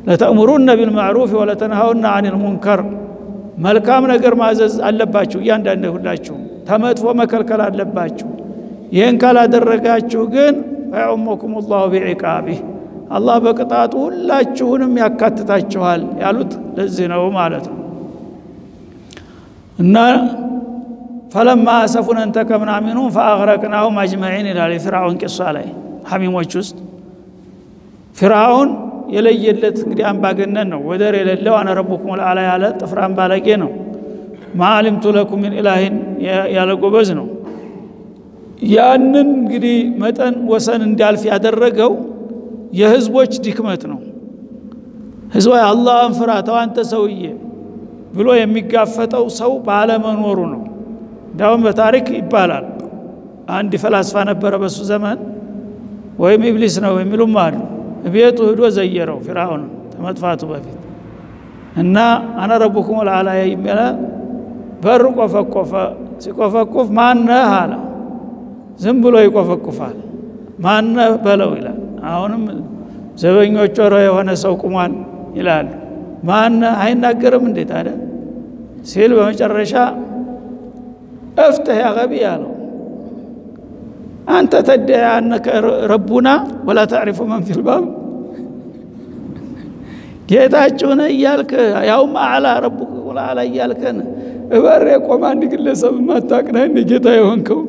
ለተእሙሩነ ቢልማዕሩፍ ወለተንሃውና አኒል ሙንከር መልካም ነገር ማዘዝ አለባችሁ። እያንዳንድ ሁላችሁ ተመጥፎ መከልከል አለባችሁ። ይህን ካላደረጋችሁ ግን ፈየዑመኩም ላሁ ቢዒቃቢህ አላህ በቅጣቱ ሁላችሁንም ያካትታችኋል ያሉት ለዚህ ነው ማለት ነው። እና ፈለማ አሰፉን እንተቀምና ሚንሁም ፈአግረቅናሁም አጅመዒን ይላል የፊርዓውን ቂሷ ላይ ሐሚሞች ውስጥ ፊርዓውን የለየለት እንግዲህ አምባገነን ነው። ወደር የሌለው አነ ረቡኩም ልአላ ያለ ጥፍራን ባለጌ ነው። ማአሊምቱ ለኩም ሚን ኢላሂን ያለ ጎበዝ ነው። ያንን እንግዲህ መጠን ወሰን እንዲያልፍ ያደረገው የህዝቦች ድክመት ነው። ህዝባ አላህን ፍራ ተው አንተ ሰውዬ ብሎ የሚጋፈጠው ሰው ባለመኖሩ ነው። እንዲያውም በታሪክ ይባላል አንድ ፈላስፋ ነበረ በሱ ዘመን ወይም ኢብሊስ ነው የሚሉም አሉ። ቤቱ ሂዶ ዘየረው ፊርዓውን ከመጥፋቱ በፊት እና አነ ረቡኩም ልአላ የሚለ በር ቆፈቆፈ። ሲቆፈቁፍ ማነህ አለ። ዝም ብሎ ይቆፈቁፋል። ማነህ በለው ይላል። አሁንም ዘበኞች ወረ የሆነ ሰው ቁሟል ይላሉ። ማነህ አይናገርም እንዴት አለ ሲል በመጨረሻ እፍትህ ያ ገቢ አለው አንተ ተደያ አነከ ረቡና ወላ ተዕሪፉ መን ፊል ባብ ጌታችሁ ነህ እያልክ ያውም አዕላ ረቡ አዕላ እያልከን እበር የቆመ አንድ ግለሰብ ማታቅ ነህ እንደ ጌታ የሆንከው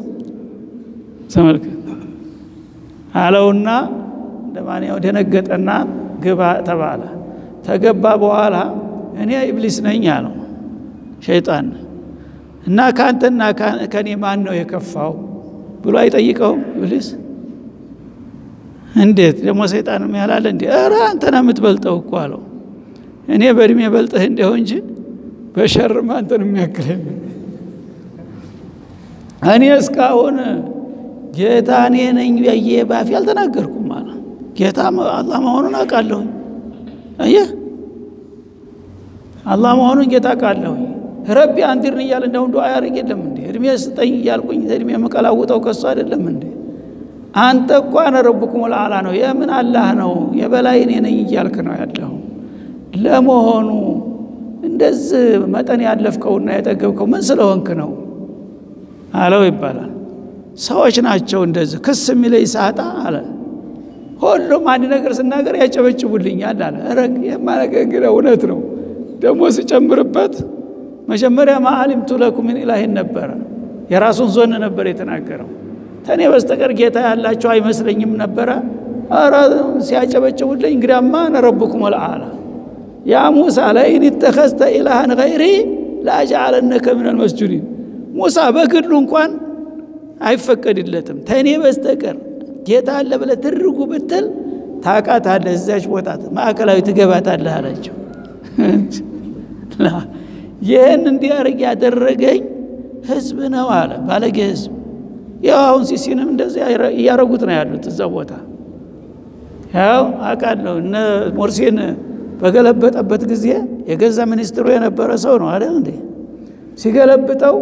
ተመልከት አለውና እንደማንኛው ደነገጠና ግባ ተባለ። ተገባ በኋላ እኔ ኢብሊስ ነኝ አለው ሸይጣን። እና ከአንተና ከኔ ማን ነው የከፋው ብሎ አይጠይቀውም ኢብሊስ? እንዴት ደግሞ ሰይጣን ያላለ እንዲ ኧረ አንተና የምትበልጠው እኮ አለው። እኔ በእድሜ በልጥህ እንዲሁ እንጂ በሸርም አንተን የሚያክል እኔ እስካሁን ጌታ እኔ ነኝ ብዬ ባፌ አልተናገርኩም አለ። ጌታ አላህ መሆኑን አውቃለሁኝ። አየህ? አላህ መሆኑን ጌታ አውቃለሁኝ ረቢ አንዲርን እያለ እንደሁም ዱዓ ያደርግ የለም እንዴ? እድሜ ስጠኝ እያልኩኝ እድሜ የምቀላውጠው ከሱ አይደለም እንዴ? አንተ እኮ አነ ረቡኩም ልአላ ነው። የምን አላህ ነው? የበላይ እኔ ነኝ እያልክ ነው ያለሁ ለመሆኑ እንደዚህ መጠን ያለፍከውና የጠገብከው ምን ስለሆንክ ነው? አለው ይባላል ሰዎች ናቸው እንደዚህ ክስ የሚለይ ሳጣ አለ። ሁሉም አንድ ነገር ስናገር ያጨበጭቡልኛል አለ። ረግ የማነገግረ እውነት ነው። ደግሞ ሲጨምርበት መጀመሪያ ማአሊምቱ ለኩም ምን ኢላሂን ነበረ። የራሱን ዞን ነበር የተናገረው። ተኔ በስተቀር ጌታ ያላቸው አይመስለኝም ነበረ። ኧረ ሲያጨበጭቡልኝ እንግዲያማ ነረብኩም ልአላ ያ ሙሳ ለኢን ተኸዝተ ኢላሃን ገይሪ ለአጅዓለነከ ምን አልመስጁዲን ሙሳ በግሉ እንኳን አይፈቀድለትም። ተኔ በስተቀር ጌታ አለ ብለህ ትርጉ ብትል ታቃታለህ እዛች ቦታ ማዕከላዊ ትገባታለህ አላቸው። ይህን እንዲያደርግ ያደረገኝ ህዝብ ነው አለ ባለጌ ህዝብ። ያው አሁን ሲሲንም እንደዚህ እያረጉት ነው ያሉት እዛ ቦታ። ያው አውቃለሁ እነ ሞርሲን በገለበጠበት ጊዜ የገዛ ሚኒስትሩ የነበረ ሰው ነው አይደል እንዴ? ሲገለብጠው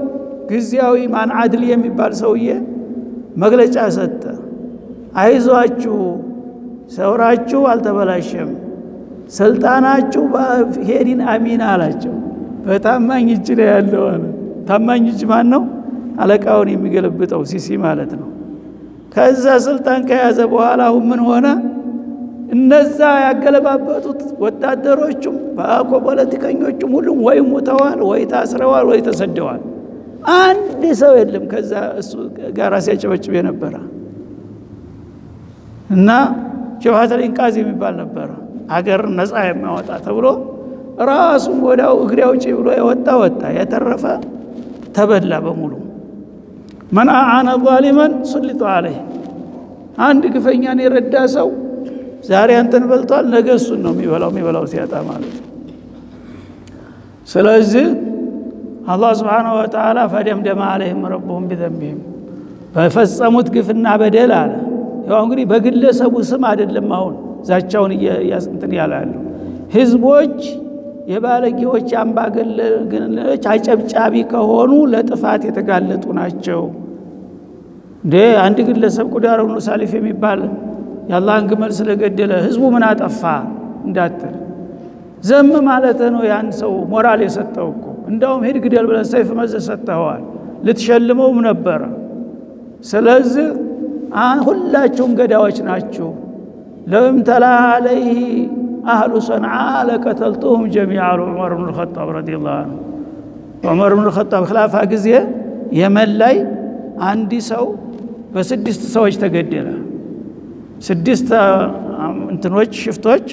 ጊዜያዊ ማን አድል የሚባል ሰውዬ መግለጫ ሰጠ። አይዟችሁ ሰውራችሁ አልተበላሸም ስልጣናችሁ ሄዲን አሚና አላቸው። በታማኝ እጅ ላይ ያለው አለ። ታማኝ እጅ ማን ነው? አለቃውን የሚገለብጠው ሲሲ ማለት ነው። ከዛ ስልጣን ከያዘ በኋላ አሁን ምን ሆነ? እነዛ ያገለባበጡት ወታደሮቹም በአኮ ፖለቲከኞቹም ሁሉም ወይ ሙተዋል ወይ ታስረዋል ወይ ተሰደዋል አንድ ሰው የለም ከዛ እሱ ጋር ሲያጨበጭብ የነበረ። እና ጀብሃተል ኢንቃዝ የሚባል ነበረ። አገር ነፃ የሚያወጣ ተብሎ ራሱም ወዳው እግሬ አውጪ ብሎ የወጣ ወጣ። የተረፈ ተበላ በሙሉ። መን አዓነ ዛሊመን ሱሊጦ አለህ አንድ ግፈኛን የረዳ ሰው ዛሬ አንተን በልቷል ነገ እሱን ነው የሚበላው የሚበላው ሲያጣ ማለት ስለዚህ አላህ ስብሓነሁ ወተዓላ ፈደምደመ አለይህም ረቡሁም ቢዘንቢህም በፈጸሙት ግፍና በደል አለ። ያው እንግዲህ በግለሰቡ ስም አይደለም አሁን ዛቻውን ያለ ያለው። ህዝቦች የባለጌዎች አምባገነኖች አጨብጫቢ ከሆኑ ለጥፋት የተጋለጡ ናቸው። እንዴ! አንድ ግለሰብ ቁዳር ብኑ ሳሊፍ የሚባል የአላህን ግመል ስለገደለ ህዝቡ ምን አጠፋ እንዳትል? ዘም ማለት ነው ያን ሰው ሞራል የሰጠው እኮ እንዳውም ሂድ ግደል ብለን ሰይፍ መዘ ሰጥተኸዋል። ልትሸልመውም ነበረ። ስለዚህ ሁላችሁም ገዳዎች ናችሁ። ለምተላ አለይህ አህሉ ሰንዓ ለቀተልቱሁም ጀሚዓ ዑመር ብን ልኸጣብ ረዲየላሁ አንሁ። ዑመር ብን ልኸጣብ ክላፋ ጊዜ የመን ላይ አንድ ሰው በስድስት ሰዎች ተገደለ። ስድስት እንትኖች ሽፍቶች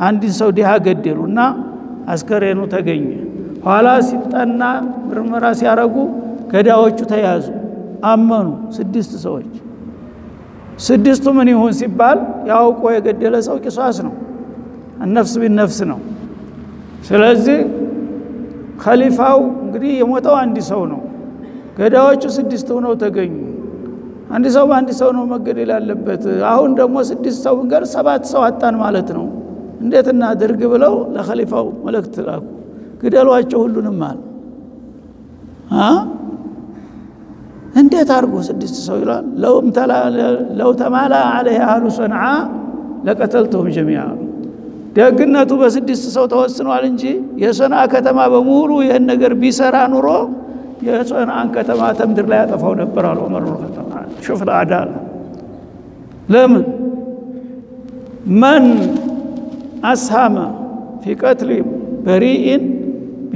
አንድን ሰው ዲሃ ገደሉ እና አስከሬኑ ተገኘ ኋላ ሲጠና ምርመራ ሲያረጉ ገዳዎቹ ተያዙ አመኑ። ስድስት ሰዎች። ስድስቱ ምን ይሁን ሲባል ያውቆ የገደለ ሰው ቂሷስ ነው ነፍስ ቢነፍስ ነው። ስለዚህ ከሊፋው እንግዲህ የሞተው አንድ ሰው ነው። ገዳዎቹ ስድስት ሆነው ተገኙ። አንድ ሰው በአንድ ሰው ነው መገደል ያለበት። አሁን ደግሞ ስድስት ሰው ብንገር ሰባት ሰው አጣን ማለት ነው። እንዴት እናድርግ ብለው ለኸሊፋው መልእክት ላኩ ግደሏቸው ሁሉንም አለ እንዴት አድርጎ ስድስት ሰው ይላል ለው ተማላ አለህ አህሉ ሰንዓ ለቀተልተሁም ጀሚያ ደግነቱ በስድስት ሰው ተወስኗል እንጂ የሰንዓ ከተማ በሙሉ ይህን ነገር ቢሰራ ኑሮ የሰንዓን ከተማ ተምድር ላይ ያጠፋው ነበር አሉ ዑመር ብን ኸጣብ ሹፍ ለአዳላ ለምን? መን አስሃመ ፊ ቀትሊ በሪኢን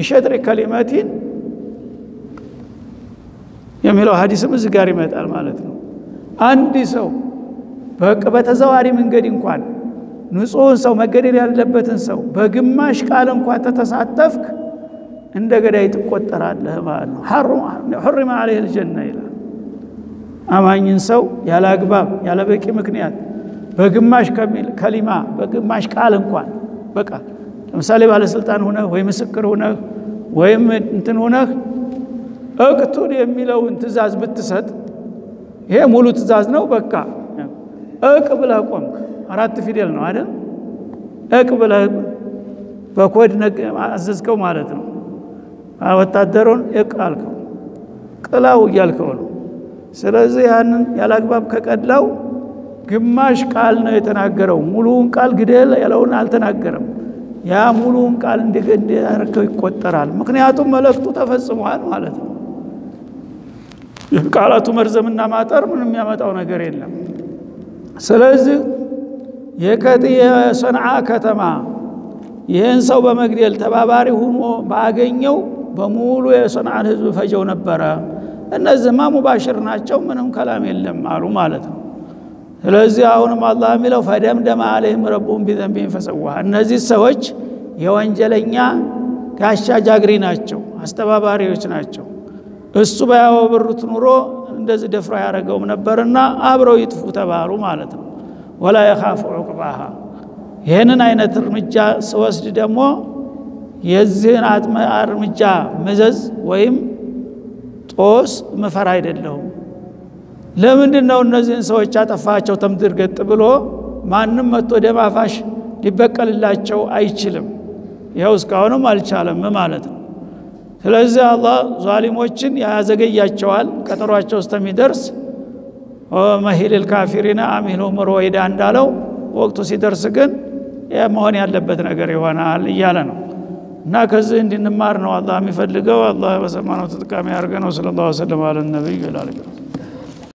ቢሸጥሪ ከሊመቲን የሚለው ሀዲስም እዚህ ጋር ይመጣል ማለት ነው። አንድ ሰው በተዘዋሪ መንገድ እንኳን ንጹሕን ሰው መገደል ያለበትን ሰው በግማሽ ቃል እንኳን ተተሳተፍክ እንደ ገዳይ ትቆጠራለህ ማለት ነው። ሑሪመ አለይህ ልጀና ይላል። አማኝን ሰው ያለ አግባብ ያለ በቂ ምክንያት በግማሽ ከሊማ በግማሽ ቃል እንኳን በቃ ለምሳሌ ባለስልጣን ሁነህ ወይ ምስክር ሁነህ ወይም እንትን ሁነህ እቅቱን የሚለውን ትእዛዝ ብትሰጥ ይሄ ሙሉ ትእዛዝ ነው። በቃ እቅ ብለህ ቆምክ። አራት ፊደል ነው አይደል? እቅ ብለህ በኮድ አዘዝከው ማለት ነው። ወታደሩን እቅ አልከው፣ ቅላው እያልከው ነው። ስለዚህ ያንን ያላግባብ ከቀላው ግማሽ ቃል ነው የተናገረው። ሙሉውን ቃል ግደል ያለውን አልተናገረም። ያ ሙሉውን ቃል እንዲያረከው ይቆጠራል። ምክንያቱም መልእክቱ ተፈጽሟል ማለት ነው። የቃላቱ መርዘምና ማጠር ምንም የሚያመጣው ነገር የለም። ስለዚህ የከጥ የሰንዓ ከተማ ይህን ሰው በመግደል ተባባሪ ሁኖ ባገኘው በሙሉ የሰንዓን ህዝብ ፈጀው ነበረ። እነዚህማ ሙባሽር ናቸው፣ ምንም ከላም የለም አሉ ማለት ነው። ስለዚህ አሁንም አላህ የሚለው ፈደምደመ አለይህም ረቡሁም ቢዘንቢሂም ፈሰዋሃ። እነዚህ ሰዎች የወንጀለኛ ጋሻ ጃግሪ ናቸው፣ አስተባባሪዎች ናቸው። እሱ ባያወብሩት ኑሮ እንደዚህ ደፍሮ ያደረገውም ነበርና አብረው ይጥፉ ተባሉ ማለት ነው። ወላ የኻፉ ዑቅባሃ ይህንን አይነት እርምጃ ስወስድ ደግሞ የዚህን እርምጃ መዘዝ ወይም ጦስ ምፈራ አይደለሁም። ለምንድን ነው እነዚህን ሰዎች ያጠፋቸው ተምድር ገጥ ብሎ ማንም መጥቶ ደም አፋሽ ሊበቀልላቸው አይችልም። ይኸው እስካሁንም አልቻለም ማለት ነው። ስለዚህ አላህ ዛሊሞችን ያዘገያቸዋል ቀጠሯቸው እስከሚደርስ መሂልል ካፊሪና አሚልሁም ሩወይዳ እንዳለው ወቅቱ ሲደርስ ግን መሆን ያለበት ነገር ይሆናል እያለ ነው። እና ከዚህ እንድንማር ነው አላህ የሚፈልገው። አላህ በሰማነው ተጠቃሚ አድርገን ነው። ሰለላሁ ዐለይሂ ወሰለም አለ ይላል።